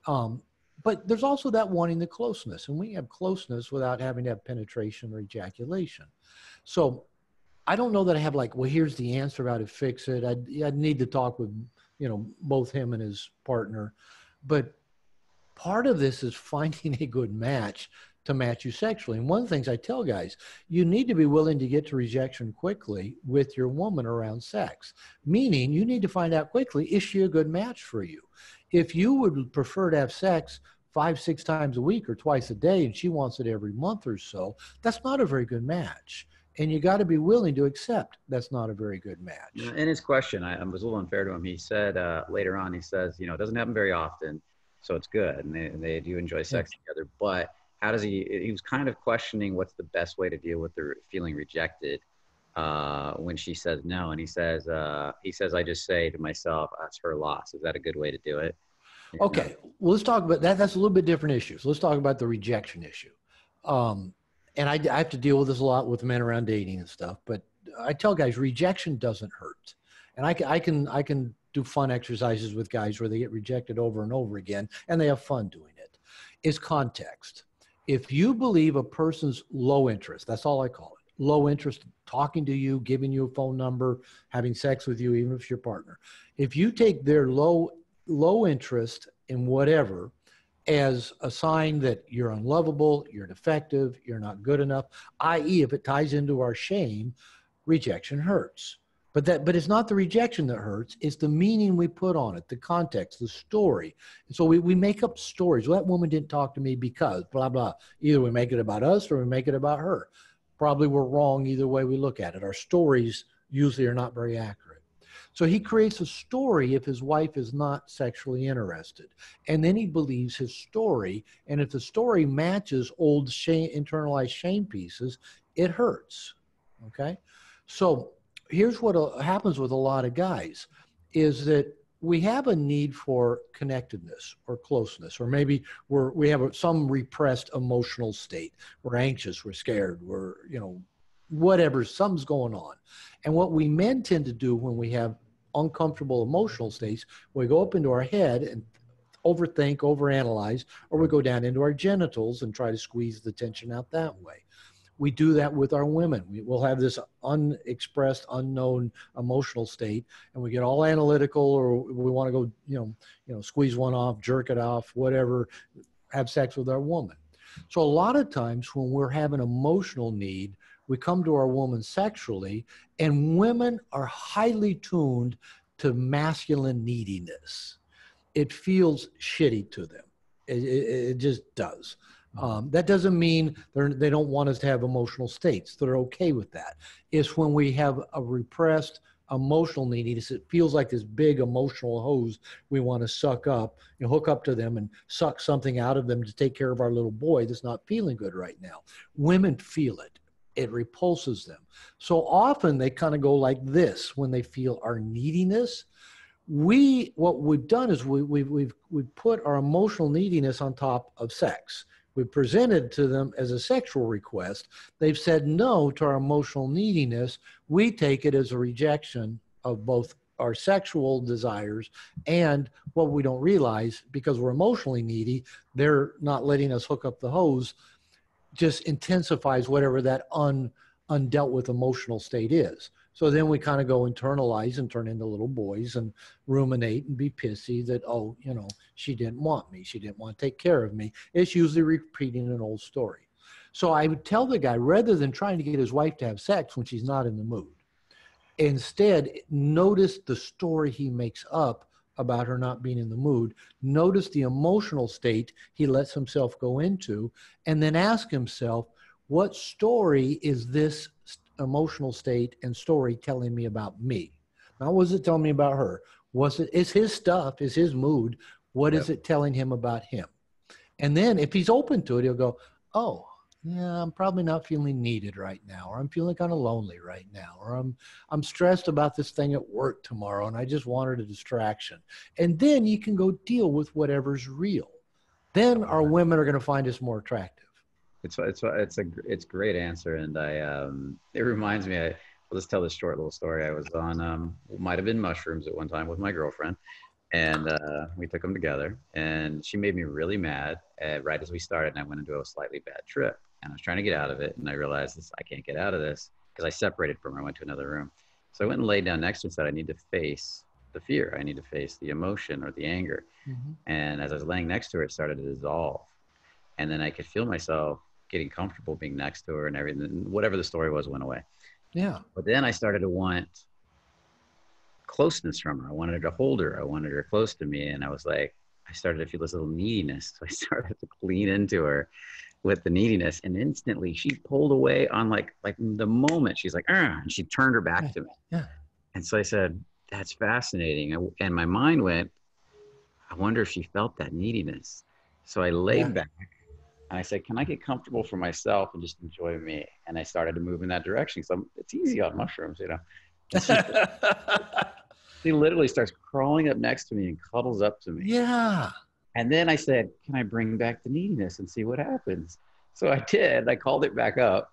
Um, but there's also that wanting the closeness, and we have closeness without having to have penetration or ejaculation. So I don't know that I have like, well, here's the answer how to fix it. I'd, I'd need to talk with, you know, both him and his partner. But part of this is finding a good match to match you sexually. And one of the things I tell guys, you need to be willing to get to rejection quickly with your woman around sex, meaning you need to find out quickly, is she a good match for you? If you would prefer to have sex five, six times a week or twice a day, and she wants it every month or so, that's not a very good match and you got to be willing to accept that's not a very good match. In his question, I, I was a little unfair to him. He said uh, later on, he says, you know, it doesn't happen very often, so it's good, and they, they do enjoy sex yeah. together. But how does he? He was kind of questioning what's the best way to deal with the feeling rejected uh, when she says no, and he says, uh, he says, I just say to myself, that's her loss. Is that a good way to do it? Okay, well, let's talk about that. That's a little bit different issue. So let's talk about the rejection issue. Um, and I, I have to deal with this a lot with men around dating and stuff. But I tell guys, rejection doesn't hurt, and I can I can I can do fun exercises with guys where they get rejected over and over again, and they have fun doing it. Is context. If you believe a person's low interest, that's all I call it. Low interest, talking to you, giving you a phone number, having sex with you, even if it's your partner. If you take their low low interest in whatever as a sign that you're unlovable, you're defective, you're not good enough, i.e., if it ties into our shame, rejection hurts. But that but it's not the rejection that hurts, it's the meaning we put on it, the context, the story. And so we, we make up stories. Well, that woman didn't talk to me because blah blah. Either we make it about us or we make it about her. probably we're wrong either way we look at it. Our stories usually are not very accurate. So he creates a story if his wife is not sexually interested. And then he believes his story. And if the story matches old shame, internalized shame pieces, it hurts. Okay. So here's what uh, happens with a lot of guys is that we have a need for connectedness or closeness, or maybe we're, we have some repressed emotional state. We're anxious, we're scared, we're, you know, whatever, something's going on. And what we men tend to do when we have uncomfortable emotional states, we go up into our head and overthink, overanalyze, or we go down into our genitals and try to squeeze the tension out that way we do that with our women. We will have this unexpressed, unknown emotional state, and we get all analytical, or we want to go, you know, you know, squeeze one off, jerk it off, whatever, have sex with our woman. So a lot of times when we're having emotional need, we come to our woman sexually, and women are highly tuned to masculine neediness. It feels shitty to them. It, it, it just does. Um, that doesn't mean they don't want us to have emotional states. They're okay with that. It's when we have a repressed emotional neediness. It feels like this big emotional hose we want to suck up, you know, hook up to them and suck something out of them to take care of our little boy that's not feeling good right now. Women feel it. It repulses them. So often they kind of go like this when they feel our neediness. We, what we've done is we, we've, we've, we've put our emotional neediness on top of sex we presented to them as a sexual request, they've said no to our emotional neediness. We take it as a rejection of both our sexual desires and what we don't realize because we're emotionally needy, they're not letting us hook up the hose, just intensifies whatever that un, undealt with emotional state is. So then we kind of go internalize and turn into little boys and ruminate and be pissy that, oh, you know, she didn't want me. She didn't want to take care of me. It's usually repeating an old story. So I would tell the guy rather than trying to get his wife to have sex when she's not in the mood, instead, notice the story he makes up about her not being in the mood. Notice the emotional state he lets himself go into, and then ask himself, what story is this emotional state and story telling me about me? Not was it telling me about her? Was it is his stuff, is his mood? What yep. is it telling him about him? And then if he's open to it, he'll go, Oh, yeah, I'm probably not feeling needed right now, or I'm feeling kind of lonely right now, or I'm I'm stressed about this thing at work tomorrow and I just wanted a distraction. And then you can go deal with whatever's real. Then our women are going to find us more attractive. It's it's it's a it's great answer, and I um, it reminds me. I will just tell this short little story. I was on um, might have been mushrooms at one time with my girlfriend, and uh, we took them together. And she made me really mad uh, right as we started, and I went into a slightly bad trip. And I was trying to get out of it, and I realized this I can't get out of this because I separated from her. I went to another room, so I went and laid down next to her and said, "I need to face the fear. I need to face the emotion or the anger." Mm-hmm. And as I was laying next to her, it started to dissolve, and then I could feel myself getting comfortable being next to her and everything. Whatever the story was went away. Yeah. But then I started to want closeness from her. I wanted to hold her. I wanted her close to me. And I was like, I started to feel this little neediness. [laughs] So I started to lean into her with the neediness. And instantly she pulled away on like, like the moment she's like, and she turned her back to me. Yeah. And so I said, that's fascinating. And my mind went, I wonder if she felt that neediness. So I laid yeah. back and I said, "Can I get comfortable for myself and just enjoy me?" And I started to move in that direction. So it's easy on mushrooms, you know. he [laughs] literally starts crawling up next to me and cuddles up to me. Yeah. And then I said, "Can I bring back the neediness and see what happens?" So I did. I called it back up,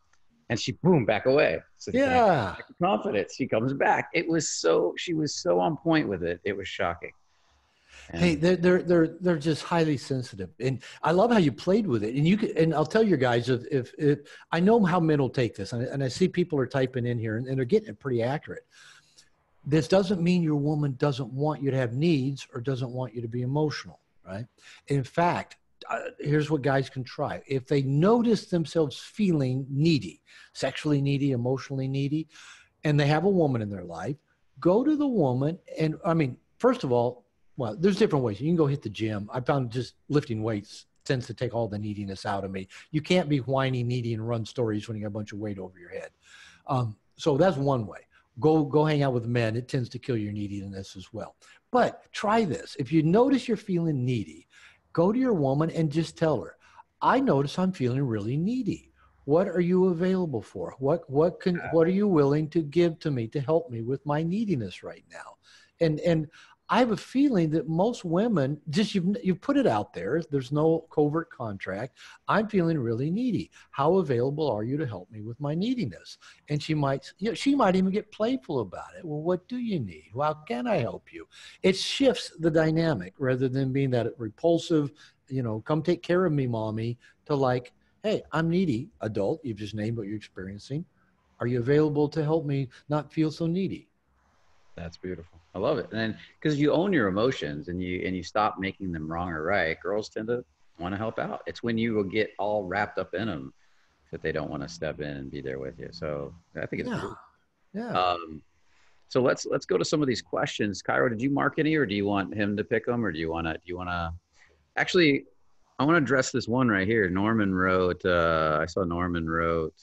and she boom back away. So yeah. Confidence. She comes back. It was so. She was so on point with it. It was shocking. And hey, they're they're they're they're just highly sensitive, and I love how you played with it. And you can, and I'll tell you guys if if, if I know how men will take this, and I, and I see people are typing in here, and, and they're getting it pretty accurate. This doesn't mean your woman doesn't want you to have needs or doesn't want you to be emotional, right? In fact, uh, here's what guys can try. If they notice themselves feeling needy, sexually needy, emotionally needy, and they have a woman in their life, go to the woman and I mean, first of all, well, there's different ways. You can go hit the gym. I found just lifting weights tends to take all the neediness out of me. You can't be whiny, needy, and run stories when you got a bunch of weight over your head. Um, so that's one way. Go go hang out with men. It tends to kill your neediness as well. But try this. If you notice you're feeling needy, go to your woman and just tell her, "I notice I'm feeling really needy. What are you available for? What what can what are you willing to give to me to help me with my neediness right now?" And and I have a feeling that most women just you've you put it out there. There's no covert contract. I'm feeling really needy. How available are you to help me with my neediness? And she might, you know, she might even get playful about it. Well, what do you need? How can I help you? It shifts the dynamic rather than being that repulsive, you know, come take care of me, mommy, to like, hey, I'm needy, adult. You've just named what you're experiencing. Are you available to help me not feel so needy? That's beautiful. I love it. And because you own your emotions and you and you stop making them wrong or right, girls tend to want to help out. It's when you will get all wrapped up in them that they don't want to step in and be there with you. So I think it's yeah. Cool. Yeah. Um, so let's let's go to some of these questions. Cairo, did you mark any, or do you want him to pick them, or do you want to? Do you want to? Actually, I want to address this one right here. Norman wrote. Uh, I saw Norman wrote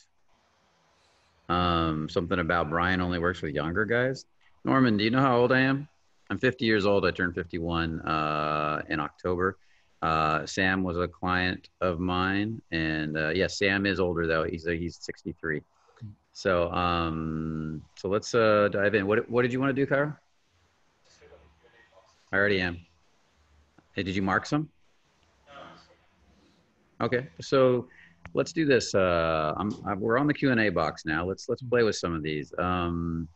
um, something about Brian only works with younger guys. Norman, do you know how old I am? I'm 50 years old. I turned 51 uh, in October. Uh, Sam was a client of mine, and uh, yes, yeah, Sam is older though. He's he's 63. So um, so let's uh, dive in. What what did you want to do, Cairo? I already am. Hey, did you mark some? Okay, so let's do this. Uh, I'm, I'm, we're on the Q and A box now. Let's let's play with some of these. Um,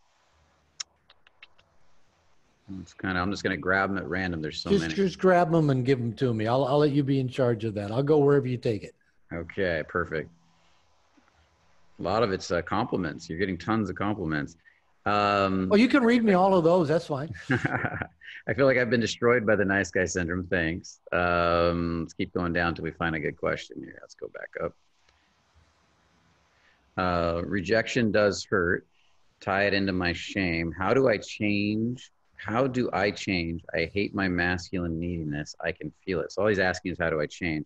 it's kind of. I'm just going to grab them at random. There's so just, many. Just grab them and give them to me. I'll I'll let you be in charge of that. I'll go wherever you take it. Okay, perfect. A lot of it's uh, compliments. You're getting tons of compliments. Um, oh, you can read me all of those. That's fine. [laughs] I feel like I've been destroyed by the nice guy syndrome. Thanks. Um, let's keep going down until we find a good question here. Let's go back up. Uh, rejection does hurt. Tie it into my shame. How do I change how do I change? I hate my masculine neediness. I can feel it. So all he's asking is how do I change?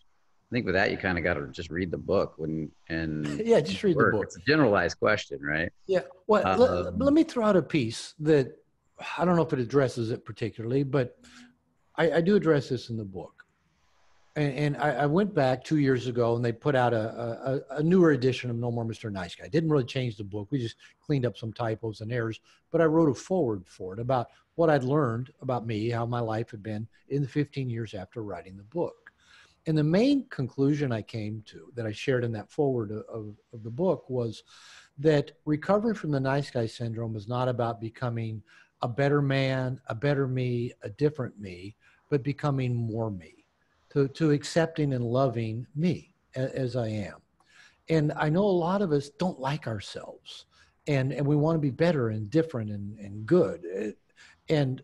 I think with that you kind of got to just read the book when and [laughs] yeah, just read work. the book. It's a generalized question, right? Yeah. Well, um, let, let, me throw out a piece that I don't know if it addresses it particularly, but I, I do address this in the book. And, and I, I, went back two years ago, and they put out a, a, a newer edition of No More Mr. Nice Guy. Didn't really change the book. We just cleaned up some typos and errors, but I wrote a forward for it about what I'd learned about me, how my life had been in the 15 years after writing the book. And the main conclusion I came to that I shared in that forward of, of the book was that recovering from the nice guy syndrome is not about becoming a better man, a better me, a different me, but becoming more me, to, to accepting and loving me as, as I am. And I know a lot of us don't like ourselves and, and we want to be better and different and, and good. And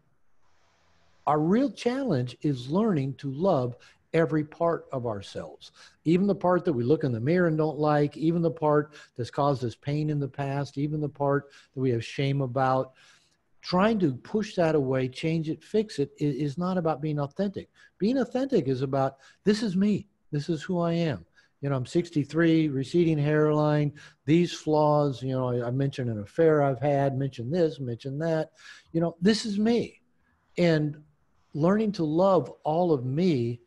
our real challenge is learning to love every part of ourselves, even the part that we look in the mirror and don't like, even the part that's caused us pain in the past, even the part that we have shame about. Trying to push that away, change it, fix it is not about being authentic. Being authentic is about this is me, this is who I am you know, I'm 63, receding hairline, these flaws, you know, I, I mentioned an affair I've had, mentioned this, mentioned that. You know, this is me. And learning to love all of me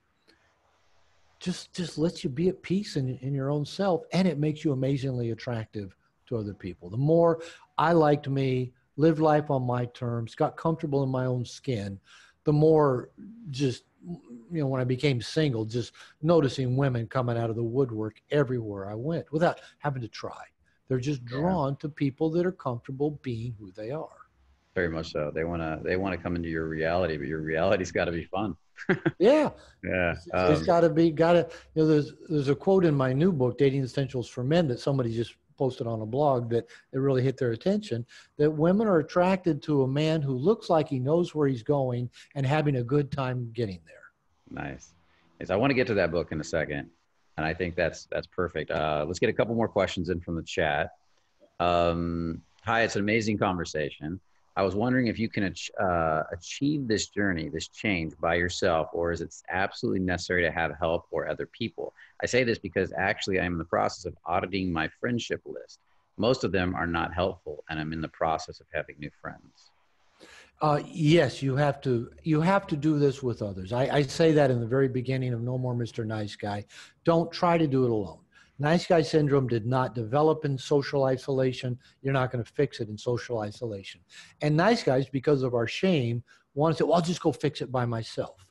just just lets you be at peace in, in your own self and it makes you amazingly attractive to other people. The more I liked me, lived life on my terms, got comfortable in my own skin, the more just you know, when I became single, just noticing women coming out of the woodwork everywhere I went without having to try. They're just drawn yeah. to people that are comfortable being who they are. Very much so. They want to they want to come into your reality, but your reality's got to be fun. [laughs] yeah, yeah. It's, um, it's got to be got to. You know, there's there's a quote in my new book, Dating Essentials for Men, that somebody just posted on a blog that it really hit their attention that women are attracted to a man who looks like he knows where he's going and having a good time getting there. Nice. Yes, I want to get to that book in a second, and I think that's that's perfect. Uh, let's get a couple more questions in from the chat. Um, hi, it's an amazing conversation. I was wondering if you can uh, achieve this journey, this change by yourself, or is it absolutely necessary to have help or other people? I say this because actually I'm in the process of auditing my friendship list. Most of them are not helpful, and I'm in the process of having new friends. Uh, yes, you have to. You have to do this with others. I, I say that in the very beginning of No More Mr. Nice Guy. Don't try to do it alone. Nice guy syndrome did not develop in social isolation. You're not going to fix it in social isolation. And nice guys, because of our shame, want to say, well, I'll just go fix it by myself.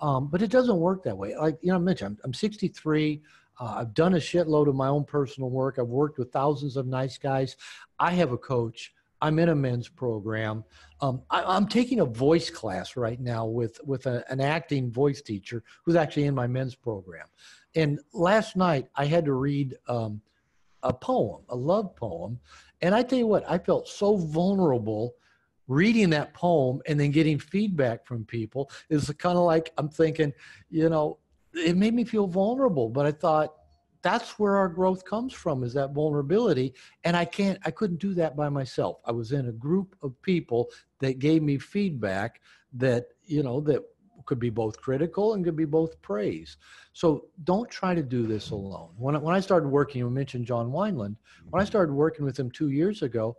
Um, but it doesn't work that way. Like, you know, I mentioned, I'm, I'm 63. Uh, I've done a shitload of my own personal work. I've worked with thousands of nice guys. I have a coach. I'm in a men's program. Um, I, am taking a voice class right now with with a, an acting voice teacher who's actually in my men's program. And last night I had to read um, a poem, a love poem. And I tell you what, I felt so vulnerable reading that poem and then getting feedback from people. It's kind of like I'm thinking, you know, it made me feel vulnerable, but I thought that's where our growth comes from is that vulnerability. And I can't, I couldn't do that by myself. I was in a group of people that gave me feedback that, you know, that could be both critical and could be both praise. So don't try to do this alone. When I, when I started working, you mentioned John Wineland. When I mm-hmm. started working with him two years ago,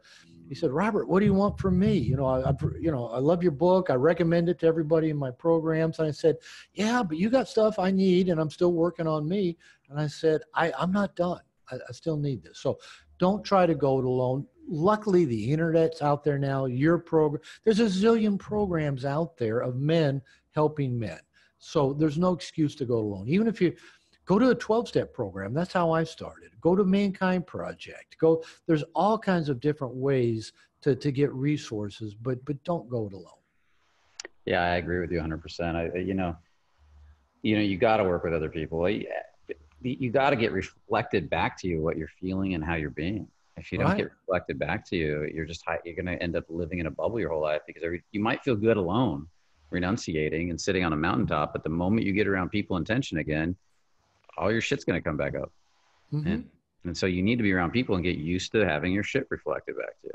he said, "Robert, what do you want from me? You know, I, I, you know, I love your book. I recommend it to everybody in my programs." And I said, "Yeah, but you got stuff I need, and I'm still working on me." And I said, I, "I'm not done. I, I still need this." So don't try to go it alone. Luckily, the internet's out there now. Your program, there's a zillion programs out there of men helping men. So there's no excuse to go alone. Even if you go to a 12 step program, that's how I started. Go to Mankind Project. Go, there's all kinds of different ways to, to get resources, but, but don't go it alone. Yeah, I agree with you 100%. I, you know, you know, you got to work with other people. You got to get reflected back to you what you're feeling and how you're being. If you don't right. get reflected back to you, you're just you're going to end up living in a bubble your whole life because every, you might feel good alone, renunciating and sitting on a mountaintop. But the moment you get around people and tension again, all your shit's going to come back up. Mm-hmm. And, and so you need to be around people and get used to having your shit reflected back to you.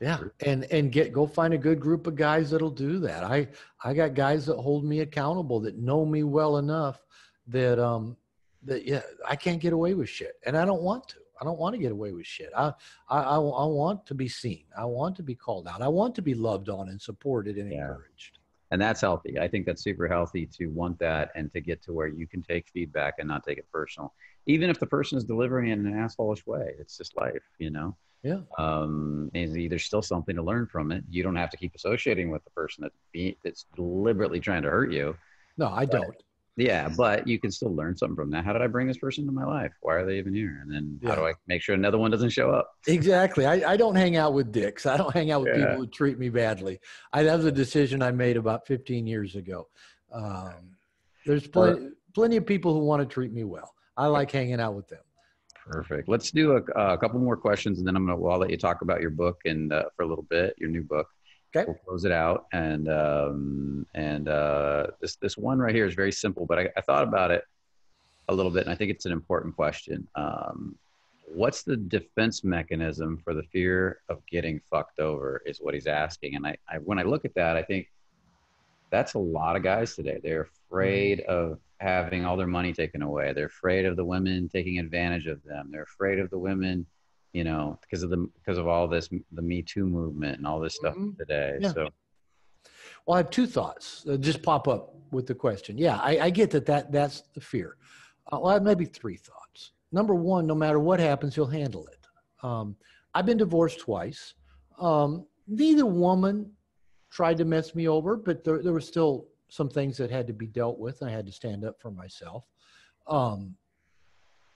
Yeah, and and get go find a good group of guys that'll do that. I I got guys that hold me accountable that know me well enough that um that yeah I can't get away with shit, and I don't want to. I don't want to get away with shit. I, I, I, I want to be seen. I want to be called out. I want to be loved on and supported and yeah. encouraged and that's healthy. I think that's super healthy to want that and to get to where you can take feedback and not take it personal, even if the person is delivering in an assholeish way. It's just life, you know. Yeah. Um, there's still something to learn from it. You don't have to keep associating with the person that be, that's deliberately trying to hurt you. No, I but, don't. Yeah, but you can still learn something from that. How did I bring this person into my life? Why are they even here? And then yeah. how do I make sure another one doesn't show up? Exactly. I, I don't hang out with dicks. I don't hang out with yeah. people who treat me badly. I, that was a decision I made about 15 years ago. Um, there's plenty, plenty of people who want to treat me well. I like hanging out with them. Perfect. Let's do a, a couple more questions, and then I'm gonna. Well, I'll let you talk about your book and uh, for a little bit, your new book. Okay. We'll close it out. And um, and uh, this this one right here is very simple, but I, I, thought about it a little bit, and I think it's an important question. Um, what's the defense mechanism for the fear of getting fucked over? Is what he's asking. And I, I when I look at that, I think that's a lot of guys today. They're afraid of having all their money taken away. They're afraid of the women taking advantage of them. They're afraid of the women you know, because of the because of all this the Me Too movement and all this stuff mm-hmm. today. Yeah. So, well, I have two thoughts. Uh, just pop up with the question. Yeah, I, I get that that that's the fear. Uh, well, I have maybe three thoughts. Number one, no matter what happens, you'll handle it. Um, I've been divorced twice. Um, neither woman tried to mess me over, but there, there were still some things that had to be dealt with. I had to stand up for myself. Um,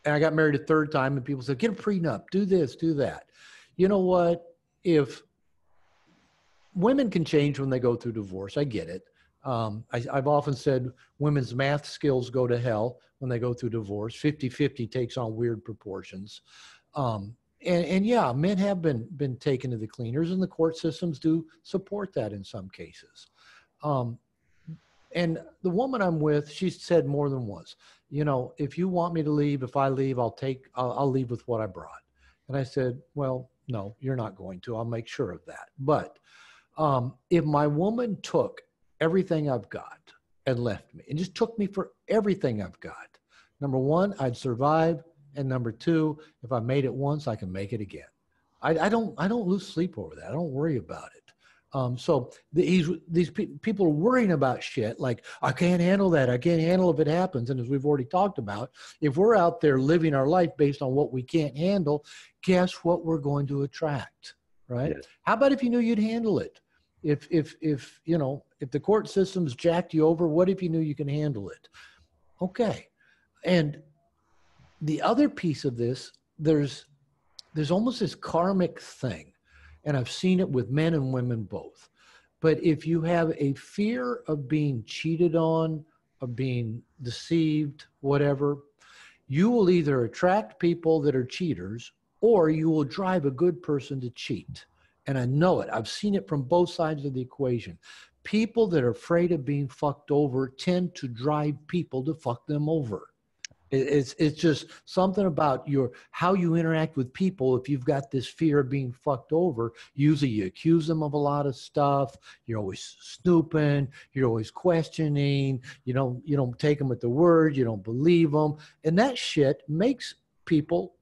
and I got married a third time, and people said, get a prenup, do this, do that. You know what? If women can change when they go through divorce, I get it. Um, I, have often said women's math skills go to hell when they go through divorce. 50 50 takes on weird proportions. Um, and, and, yeah, men have been, been taken to the cleaners, and the court systems do support that in some cases. Um, and the woman I'm with, she said more than once, you know, if you want me to leave, if I leave, I'll take, I'll, I'll leave with what I brought. And I said, well, no, you're not going to. I'll make sure of that. But Um, if my woman took everything I've got and left me and just took me for everything I've got, number one, I'd survive. And number two, if I made it once, I can make it again. I, I don't I don't lose sleep over that. I don't worry about it. Um, so these these pe- people are worrying about shit like I can't handle that. I can't handle if it happens. And as we've already talked about, if we're out there living our life based on what we can't handle, guess what we're going to attract, right? Yes. How about if you knew you'd handle it? If if if you know if the court system's jacked you over, what if you knew you can handle it? Okay, and the other piece of this, there's there's almost this karmic thing and I've seen it with men and women both. But if you have a fear of being cheated on, of being deceived, whatever, you will either attract people that are cheaters or you will drive a good person to cheat. And I know it. I've seen it from both sides of the equation. People that are afraid of being fucked over tend to drive people to fuck them over. It's it's just something about your how you interact with people. If you've got this fear of being fucked over, usually you accuse them of a lot of stuff. You're always snooping. You're always questioning. You don't you don't take them at the word. You don't believe them, and that shit makes people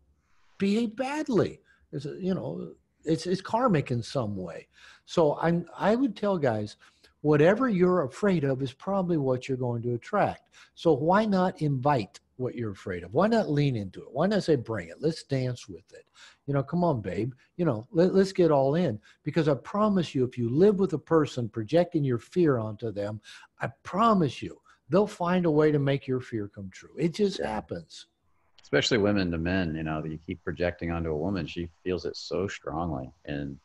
behave badly. It's you know it's it's karmic in some way. So I'm I would tell guys whatever you're afraid of is probably what you're going to attract. So why not invite what you're afraid of. Why not lean into it? Why not say, bring it? Let's dance with it. You know, come on, babe. You know, let, let's get all in. Because I promise you, if you live with a person projecting your fear onto them, I promise you, they'll find a way to make your fear come true. It just happens. Especially women to men, you know, that you keep projecting onto a woman, she feels it so strongly. And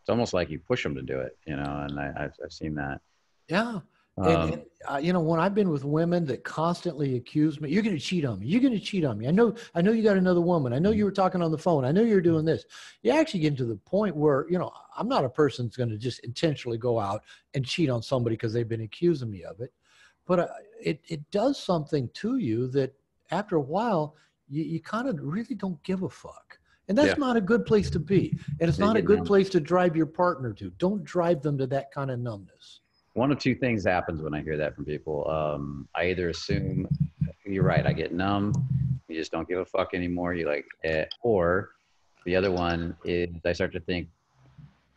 it's almost like you push them to do it, you know, and I, I've, I've seen that. Yeah. Um, and, and uh, you know, when I've been with women that constantly accuse me, you're going to cheat on me. You're going to cheat on me. I know, I know you got another woman. I know you were talking on the phone. I know you're doing this. You actually get to the point where, you know, I'm not a person that's going to just intentionally go out and cheat on somebody because they've been accusing me of it. But uh, it, it does something to you that after a while, you, you kind of really don't give a fuck. And that's yeah. not a good place to be. And it's not a good place to drive your partner to. Don't drive them to that kind of numbness one of two things happens when I hear that from people. Um, I either assume you're right, I get numb, you just don't give a fuck anymore. You like, eh. or the other one is I start to think,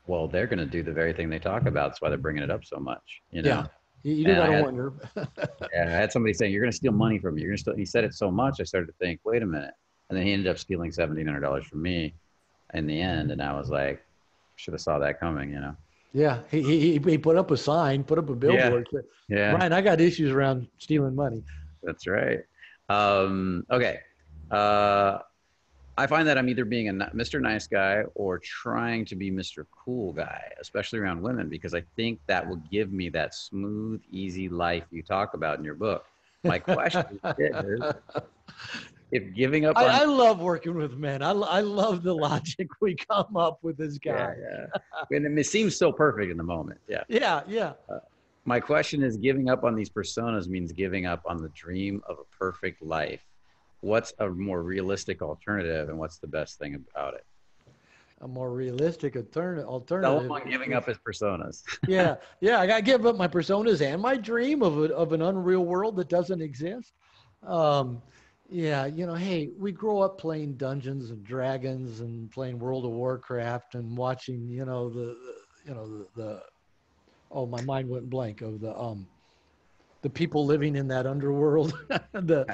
well, they're going to do the very thing they talk about. That's why they're bringing it up so much. You know? Yeah. You do gotta wonder. [laughs] yeah, I had somebody saying, "You're going to steal money from me." You're going to steal. He said it so much, I started to think, "Wait a minute," and then he ended up stealing seventeen hundred dollars from me in the end, and I was like, "Should have saw that coming," you know. Yeah, he, he he put up a sign, put up a billboard. Yeah. yeah. Ryan, I got issues around stealing money. That's right. Um, okay. Uh, I find that I'm either being a Mr. Nice Guy or trying to be Mr. Cool Guy, especially around women, because I think that will give me that smooth, easy life you talk about in your book. My question [laughs] is if giving up I, on, I, love working with men. I, I love the logic we come up with this guy. Yeah, yeah. and it seems so perfect in the moment. Yeah. [laughs] Yeah, yeah. Uh, my question is giving up on these personas means giving up on the dream of a perfect life. What's a more realistic alternative and what's the best thing about it? A more realistic alternative. alternative giving up his personas. [laughs] yeah, yeah. I got to give up my personas and my dream of, a, of an unreal world that doesn't exist. Um, yeah, you know, hey, we grow up playing Dungeons and Dragons and playing World of Warcraft and watching, you know, the, the you know, the, the, oh, my mind went blank of the um, the people living in that underworld. [laughs] the,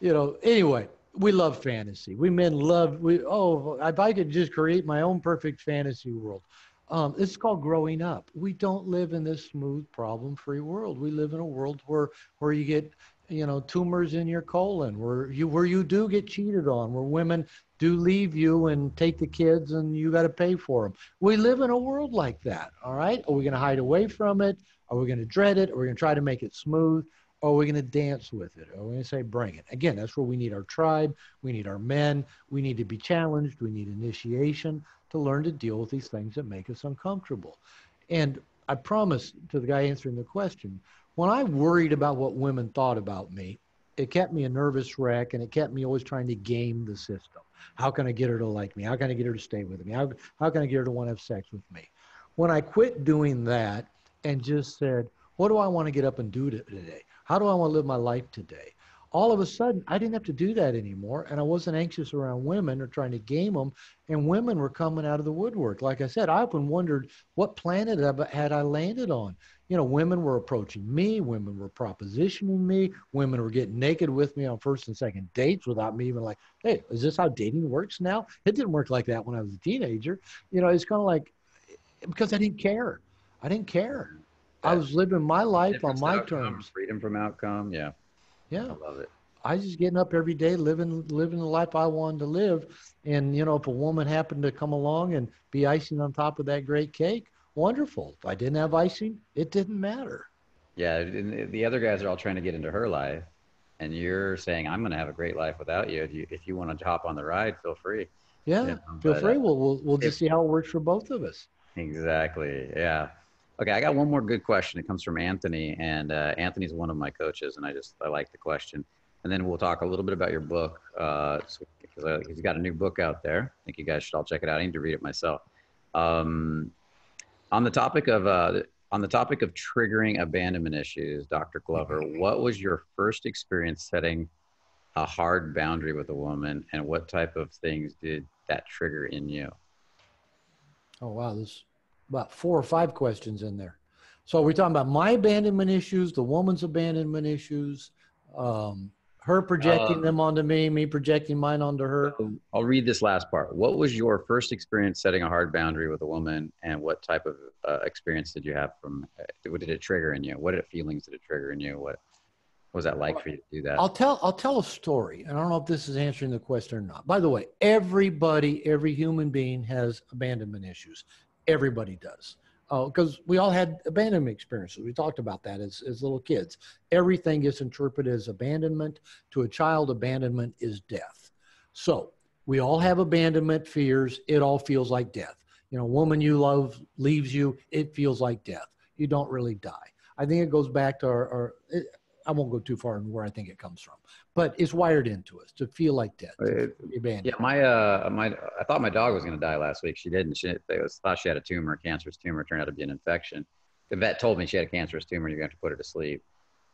you know, anyway, we love fantasy. We men love we. Oh, if I could just create my own perfect fantasy world. Um, it's called growing up. We don't live in this smooth, problem-free world. We live in a world where where you get you know tumors in your colon where you where you do get cheated on where women do leave you and take the kids and you got to pay for them we live in a world like that all right? Are we going to hide away from it? Are we going to dread it? Are we going to try to make it smooth? Or are we going to dance with it? Are we going to say bring it. Again that's where we need our tribe we need our men we need to be challenged we need initiation to learn to deal with these things that make us uncomfortable. And i promise to the guy answering the question when I worried about what women thought about me, it kept me a nervous wreck and it kept me always trying to game the system. How can I get her to like me? How can I get her to stay with me? How, how can I get her to want to have sex with me? when I quit doing that and just said, what do I want to get up and do today? How do I want to live my life today? All of a sudden, I didn't have to do that anymore. And I wasn't anxious around women or trying to game them. And women were coming out of the woodwork. Like I said, I often wondered what planet had I landed on? You know, women were approaching me, women were propositioning me, women were getting naked with me on first and second dates without me even like, hey, is this how dating works now? It didn't work like that when I was a teenager. You know, it's kind of like, because I didn't care. I didn't care. I was living my life on my outcome, terms. Freedom from outcome. Yeah. Yeah. I love it. I was just getting up every day, living living the life I wanted to live. And you know, if a woman happened to come along and be icing on top of that great cake, wonderful. If I didn't have icing, it didn't matter. Yeah, the other guys are all trying to get into her life, and you're saying, "I'm going to have a great life without you. If you if you want to hop on the ride, feel free." Yeah, you know, feel but, free. Uh, we'll we'll, we'll just see how it works for both of us. Exactly. Yeah. Okay, I got one more good question. It comes from Anthony, and uh, Anthony's one of my coaches, and I just I like the question. And then we'll talk a little bit about your book uh, because uh, he's got a new book out there. I think you guys should all check it out. I need to read it myself. Um, on the topic of uh, on the topic of triggering abandonment issues, Dr. Glover, [laughs] what was your first experience setting a hard boundary with a woman, and what type of things did that trigger in you? Oh wow, there's about four or five questions in there. So we're talking about my abandonment issues, the woman's abandonment issues, um, her projecting um, them onto me, me projecting mine onto her. I'll read this last part. What was your first experience setting a hard boundary with a woman, and what type of uh, experience did you have from? Uh, what did it trigger in you? What did feelings did it trigger in you? What was that like for you to do that? I'll tell I'll tell a story. I don't know if this is answering the question or not. By the way, everybody, every human being has abandonment issues. Everybody does. Because uh, we all had abandonment experiences. We talked about that as, as little kids. Everything is interpreted as abandonment. To a child, abandonment is death. So we all have abandonment fears. It all feels like death. You know, a woman you love leaves you, it feels like death. You don't really die. I think it goes back to our, our it, I won't go too far in where I think it comes from, but it's wired into us to feel like death. yeah, my uh, my I thought my dog was going to die last week. She didn't. She they was, thought she had a tumor, a cancerous tumor. Turned out to be an infection. The vet told me she had a cancerous tumor. You're going to have to put her to sleep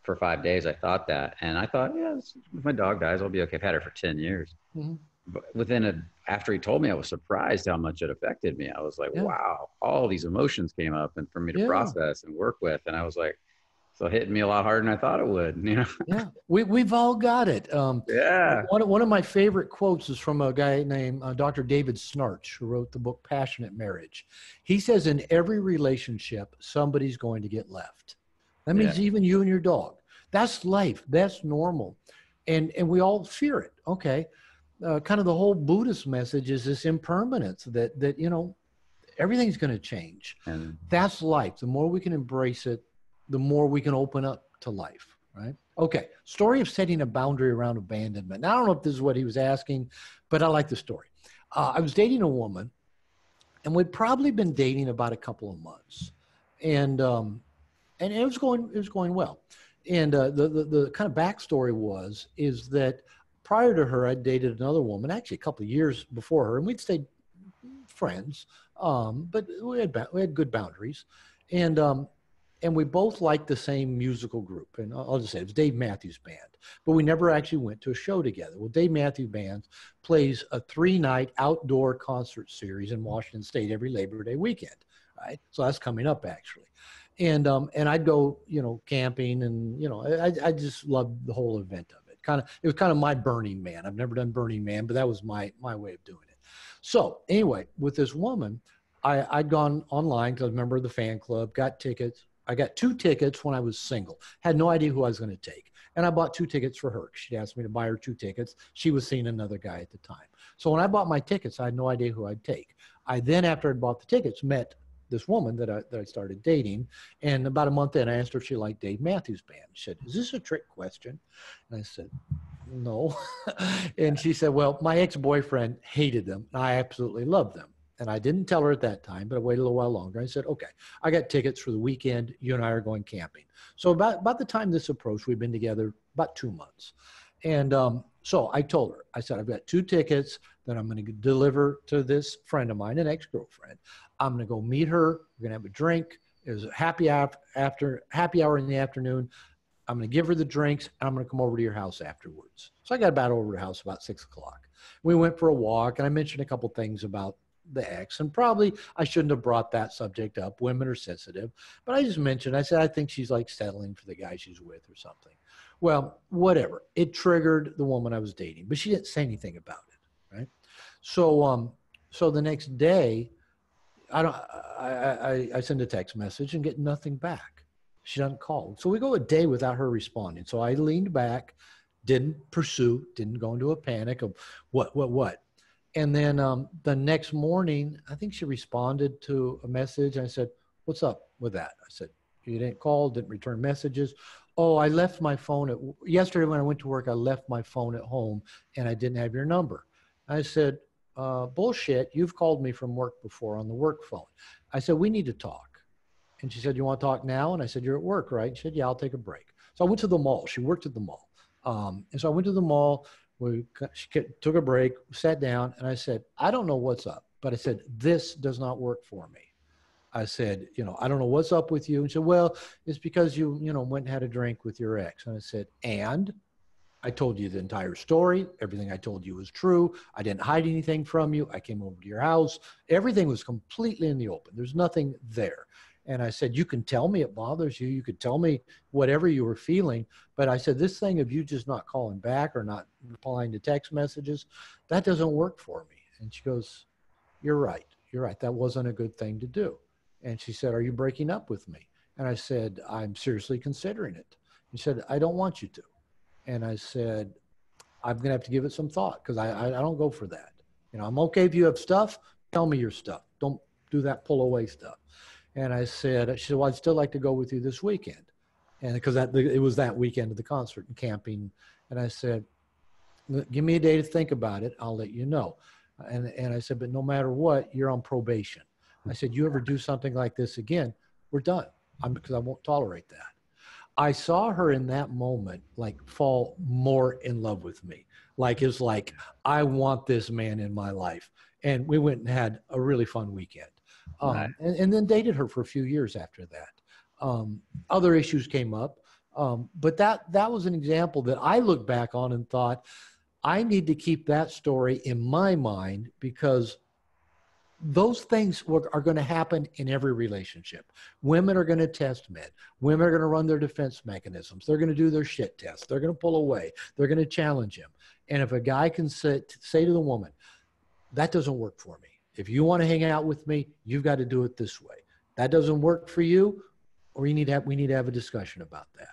for five days. I thought that, and I thought, yeah, if my dog dies, I'll be okay. I've had her for ten years. Mm-hmm. But within a after he told me, I was surprised how much it affected me. I was like, yeah. wow, all these emotions came up and for me to yeah. process and work with, and I was like so hitting me a lot harder than I thought it would. [laughs] You know. yeah, we we've all got it. Um, yeah. One one of my favorite quotes is from a guy named uh, Dr. David Schnarch, who wrote the book Passionate Marriage. He says, in every relationship, somebody's going to get left. That means yeah. even you and your dog. That's life. That's normal, and and we all fear it. Okay. Uh, kind of the whole Buddhist message is this impermanence that that you know everything's going to change. And that's life. The more we can embrace it, the more we can open up to life, right? Okay, story of setting a boundary around abandonment. Now, I don't know if this is what he was asking, but I like the story. Uh, I was dating a woman, and we'd probably been dating about a couple of months, and um, and it was going it was going well. And uh, the, the the kind of backstory was is that prior to her, I'd dated another woman, actually a couple of years before her, and we'd stayed friends, um, but we had we had good boundaries, and um, and we both liked the same musical group. And I'll just say it was Dave Matthews Band, but we never actually went to a show together. Well, Dave Matthews Band plays a three-night outdoor concert series in Washington State every Labor Day weekend, right? So that's coming up actually. And um, and I'd go, you know, camping, and you know, I I just loved the whole event of it. Kind of, it was kind of my Burning Man. I've never done Burning Man, but that was my my way of doing it. So anyway, with this woman, I, I'd gone online because I was a member of the fan club, got tickets, I got two tickets when I was single. Had no idea who I was going to take. And I bought two tickets for her. She asked me to buy her two tickets. She was seeing another guy at the time. So when I bought my tickets, I had no idea who I'd take. I then, after I'd bought the tickets, met this woman that I, that I started dating. And about a month in, I asked her if she liked Dave Matthews Band. She said, Is this a trick question? And I said, No. [laughs] and she said, Well, my ex boyfriend hated them. I absolutely loved them. And I didn't tell her at that time, but I waited a little while longer. I said, okay, I got tickets for the weekend. You and I are going camping. So about, about the time this approached, we've been together about two months. And um, so I told her, I said, I've got two tickets. that I'm going to deliver to this friend of mine, an ex girlfriend. I'm going to go meet her. We're going to have a drink. It was a happy after, after happy hour in the afternoon. I'm going to give her the drinks and I'm going to come over to your house afterwards. So I got about over to the house about six o'clock. We went for a walk and I mentioned a couple things about the ex and probably I shouldn't have brought that subject up. Women are sensitive, but I just mentioned, I said, I think she's like settling for the guy she's with or something. Well, whatever. It triggered the woman I was dating, but she didn't say anything about it. Right. So, um, so the next day, I don't, I, I, I send a text message and get nothing back. She doesn't call. So we go a day without her responding. So I leaned back, didn't pursue, didn't go into a panic of what, what, what. And then um, the next morning, I think she responded to a message. I said, What's up with that? I said, You didn't call, didn't return messages. Oh, I left my phone at yesterday when I went to work. I left my phone at home and I didn't have your number. I said, uh, Bullshit. You've called me from work before on the work phone. I said, We need to talk. And she said, You want to talk now? And I said, You're at work, right? She said, Yeah, I'll take a break. So I went to the mall. She worked at the mall. Um, and so I went to the mall. We took a break, sat down, and I said, I don't know what's up, but I said, this does not work for me. I said, you know, I don't know what's up with you. And she said, well, it's because you, you know, went and had a drink with your ex. And I said, and I told you the entire story. Everything I told you was true. I didn't hide anything from you. I came over to your house. Everything was completely in the open. There's nothing there. And I said, You can tell me it bothers you. You could tell me whatever you were feeling. But I said, This thing of you just not calling back or not replying to text messages, that doesn't work for me. And she goes, You're right. You're right. That wasn't a good thing to do. And she said, Are you breaking up with me? And I said, I'm seriously considering it. She said, I don't want you to. And I said, I'm going to have to give it some thought because I, I, I don't go for that. You know, I'm okay if you have stuff, tell me your stuff. Don't do that pull away stuff. And I said, she said, well, I'd still like to go with you this weekend. And because that it was that weekend of the concert and camping. And I said, give me a day to think about it. I'll let you know. And, and I said, but no matter what, you're on probation. I said, you ever do something like this again, we're done. I'm, because I won't tolerate that. I saw her in that moment like fall more in love with me. Like it's like I want this man in my life. And we went and had a really fun weekend um, right. and, and, then dated her for a few years after that. Um, other issues came up, um, but that that was an example that I look back on and thought I need to keep that story in my mind because those things are going to happen in every relationship. Women are going to test men. Women are going to run their defense mechanisms. They're going to do their shit test. They're going to pull away. They're going to challenge him. And if a guy can say, say to the woman, that doesn't work for me. If you want to hang out with me, you've got to do it this way. That doesn't work for you, or you need to have, we need to have a discussion about that.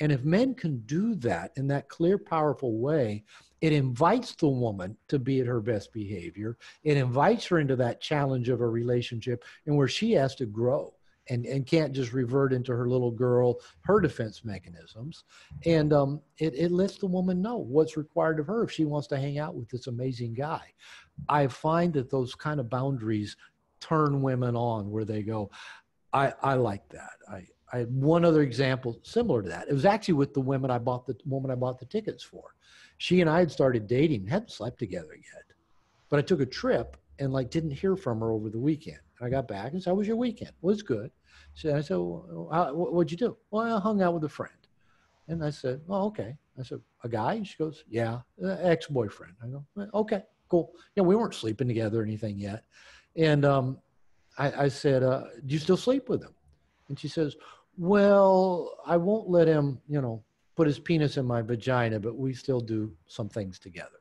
And if men can do that in that clear, powerful way, it invites the woman to be at her best behavior. It invites her into that challenge of a relationship and where she has to grow and, and can't just revert into her little girl, her defense mechanisms. And um, it, it lets the woman know what's required of her if she wants to hang out with this amazing guy. I find that those kind of boundaries turn women on where they go, I, I like that. I, I had one other example similar to that. It was actually with the women I bought the woman I bought the tickets for. She and I had started dating, hadn't slept together yet. But I took a trip and like didn't hear from her over the weekend. And I got back and said, "How was your weekend?" Well, was good. She, I said, well, "What'd you do?" Well, I hung out with a friend. And I said, "Oh, okay." I said, "A guy?" She goes, "Yeah, uh, ex-boyfriend." I go, "Okay." Cool. You know, we weren't sleeping together or anything yet. And um, I, I, said, uh, do you still sleep with him? And she says, well, I won't let him, you know, put his penis in my vagina, but we still do some things together.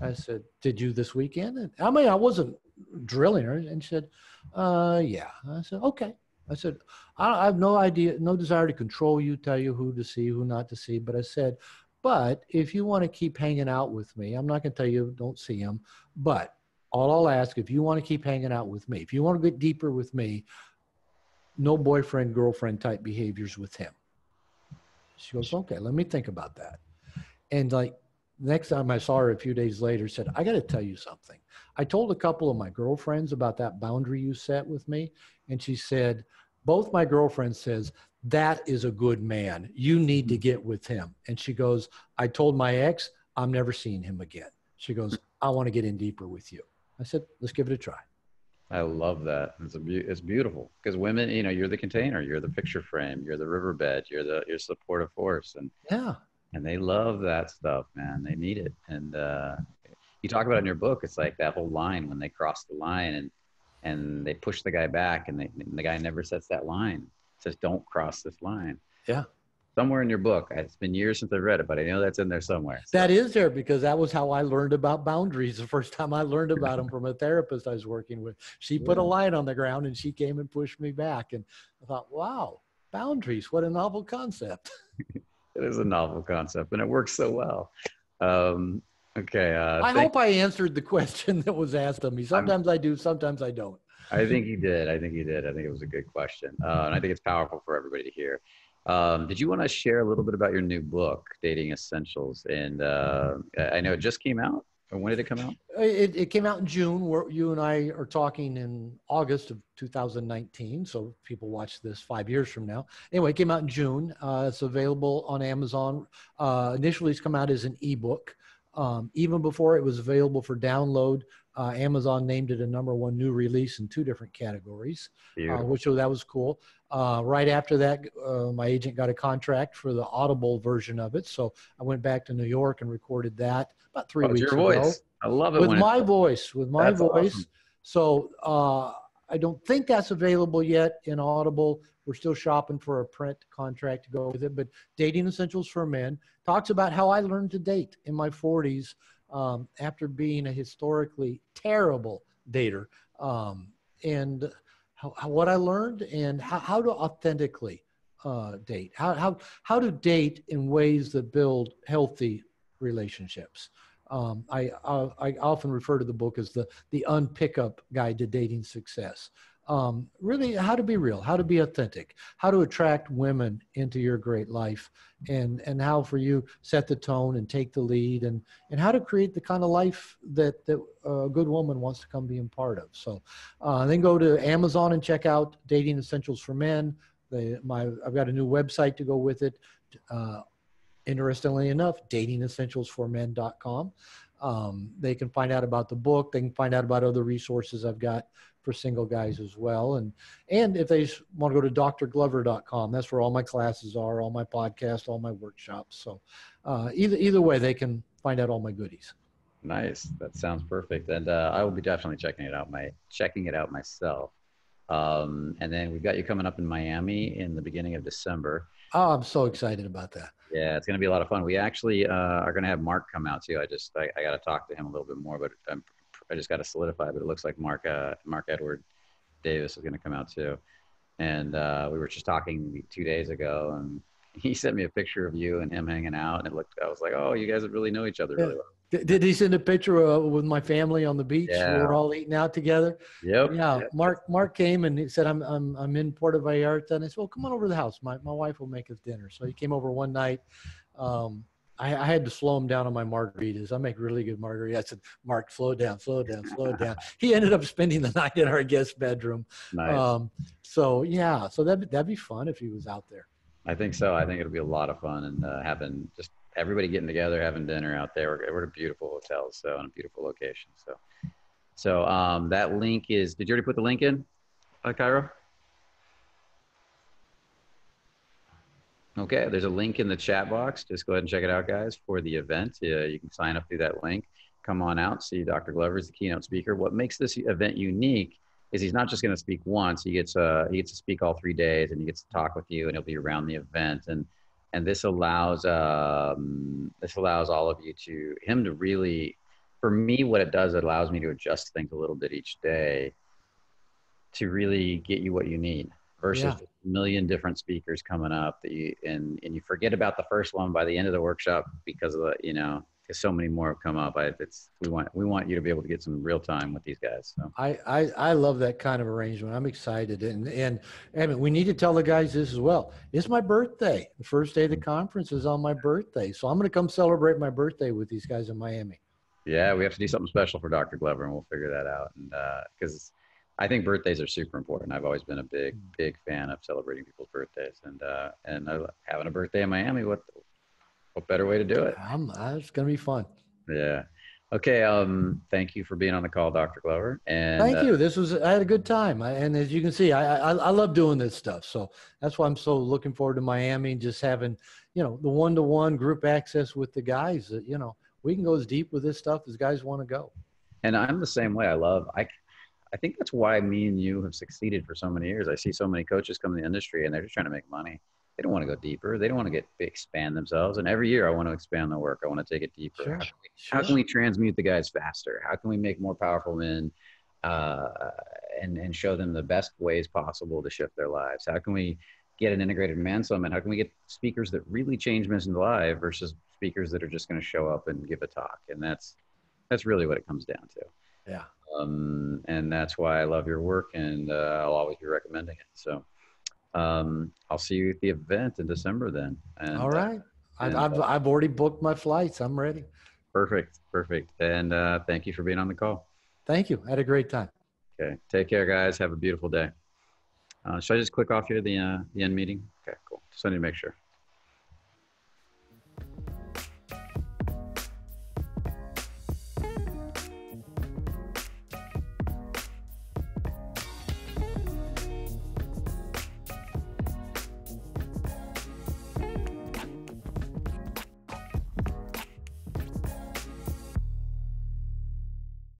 I said, did you this weekend? And, I mean, I wasn't drilling her. And she said, uh, yeah. I said, okay. I said, I, I have no idea, no desire to control you, tell you who to see, who not to see. But I said, but if you want to keep hanging out with me, I'm not going to tell you don't see him, but all I'll ask if you want to keep hanging out with me, if you want to get deeper with me, no boyfriend, girlfriend type behaviors with him. She goes, okay, let me think about that. And like next time I saw her a few days later, said, I got to tell you something. I told a couple of my girlfriends about that boundary you set with me. And she said, both my girlfriends says that is a good man. You need to get with him. And she goes, I told my ex, I'm never seeing him again. She goes, I want to get in deeper with you. I said, let's give it a try. I love that. It's a be- it's beautiful because women, you know, you're the container, you're the picture frame, you're the riverbed, you're the you're supportive force, and yeah, and they love that stuff, man. They need it, and uh, you talk about it in your book. It's like that whole line when they cross the line and and they push the guy back, and, they, and the guy never sets that line. says, "Don't cross this line." Yeah, somewhere in your book. It's been years since i've read it, but I know that's in there somewhere. So. That is there because that was how I learned about boundaries. The first time I learned about them from a therapist I was working with. She put a line on the ground and she came and pushed me back. And I thought, wow, boundaries, what a novel concept. [laughs] it is a novel concept and it works so well. Um, okay. Uh, I hope I answered the question that was asked of me. Sometimes I'm, I do, sometimes I don't. I think he did. I think he did. I think it was a good question. Uh, and I think it's powerful for everybody to hear. Um, did you want to share a little bit about your new book, Dating Essentials? And uh, I know it just came out. Or when did it come out? It, it came out in June. Where you and I are talking in August of 2019. So people watch this five years from now. Anyway, it came out in June. Uh, it's available on Amazon. Uh, initially, it's come out as an ebook. Um, even before it was available for download, uh, Amazon named it a number one new release in two different categories, uh, which that was cool. Uh, right after that, uh, my agent got a contract for the Audible version of it, so I went back to New York and recorded that about three oh, weeks your ago. Voice. I love it with my voice. With my voice. Awesome. So uh, I don't think that's available yet in Audible. We're still shopping for a print contract to go with it. But Dating Essentials for Men talks about how I learned to date in my 40s um, after being a historically terrible dater. Um, and how, how, what I learned and how, how to authentically uh, date, how, how, how to date in ways that build healthy relationships. Um, I, I, I, often refer to the book as the, the unpickup guide to dating success um, really how to be real, how to be authentic, how to attract women into your great life, and and how for you set the tone and take the lead, and and how to create the kind of life that that a good woman wants to come being part of. So, uh, then go to Amazon and check out Dating Essentials for Men. They, my I've got a new website to go with it. Uh, interestingly enough, datingessentialsformen.com. Um, they can find out about the book. They can find out about other resources I've got for single guys as well. And and if they want to go to drglover.com, that's where all my classes are, all my podcasts, all my workshops. So uh, either either way, they can find out all my goodies. Nice. That sounds perfect. And uh, I will be definitely checking it out. My checking it out myself. Um, and then we've got you coming up in Miami in the beginning of December. Oh, I'm so excited about that. Yeah, it's going to be a lot of fun. We actually uh, are going to have Mark come out too. I just I, I got to talk to him a little bit more, but I'm I just got to solidify, but it looks like Mark uh, Mark Edward Davis is going to come out too. And uh, we were just talking two days ago, and [laughs] he sent me a picture of you and him hanging out, and it looked. I was like, oh, you guys really know each other really well. Did, he send a picture uh, with my family on the beach? Yeah. We were all eating out together. Yep. Yeah. Yep. Mark Mark came and he said, I'm I'm I'm in Puerto Vallarta, and I said, well, come on over to the house. My my wife will make us dinner. So he came over one night. Um, I, I, had to slow him down on my margaritas. I make really good margaritas. I said, Mark, slow down, slow down, slow down. He ended up spending the [laughs] night in our guest bedroom. Nice. Um, so yeah, so that that'd be fun if he was out there. I think so. I think it'll be a lot of fun and uh, having just everybody getting together, having dinner out there. We're, we're at a beautiful hotel, so in a beautiful location. So, so um, that link is. Did you already put the link in, uh, Cairo? Okay, there's a link in the chat box. Just go ahead and check it out, guys, for the event. Uh, you can sign up through that link. Come on out, see Dr. Glover is the keynote speaker. What makes this event unique is he's not just going to speak once. He gets uh, he gets to speak all three days, and he gets to talk with you, and he'll be around the event. And and this allows um, this allows all of you to him to really, for me, what it does, it allows me to adjust things a little bit each day to really get you what you need versus yeah. a million different speakers coming up that you and and you forget about the first one by the end of the workshop because of the you know because so many more have come up. I, it's we want we want you to be able to get some real time with these guys. So. I, I I love that kind of arrangement. I'm excited, and and I mean we need to tell the guys this as well. It's my birthday. The first day of the conference is on my birthday, so I'm going to come celebrate my birthday with these guys in Miami. Yeah, we have to do something special for Dr. Glover, and we'll figure that out. And because uh, I think birthdays are super important. I've always been a big, mm. big fan of celebrating people's birthdays, and uh, and uh, having a birthday in Miami. What what better way to do it? Uh, it's gonna be fun. Yeah. Okay. Um, thank you for being on the call, Dr. Glover. And Thank uh, you. This was I had a good time, I, and as you can see, I, I I love doing this stuff. So that's why I'm so looking forward to Miami and just having you know the one to one group access with the guys. That you know we can go as deep with this stuff as guys want to go. and I'm the same way. I love, I, I think that's why me and you have succeeded for so many years. I see so many coaches come in the industry and they're just trying to make money. They don't want to go deeper. They don't want to get expand themselves. And every year I want to expand the work. I want to take it deeper. Sure. How, can we, how can we transmute the guys faster? How can we make more powerful men uh, and, and show them the best ways possible to shift their lives? How can we get an integrated man summit? How can we get speakers that really change men's lives versus speakers that are just going to show up and give a talk? And that's, that's really what it comes down to. Yeah. Um, and that's why I love your work and uh, I'll always be recommending it. So um, I'll see you at the event in December then. And, All uh, right. I've, and, I've uh, I've already booked my flights. I'm ready. perfect. Perfect. And uh, thank you for being on the call. Thank you. I had a great time. Okay. Take care, guys. Have a beautiful day. Uh, should I just click off here the, uh, the end meeting? Okay, cool. Just need to make sure.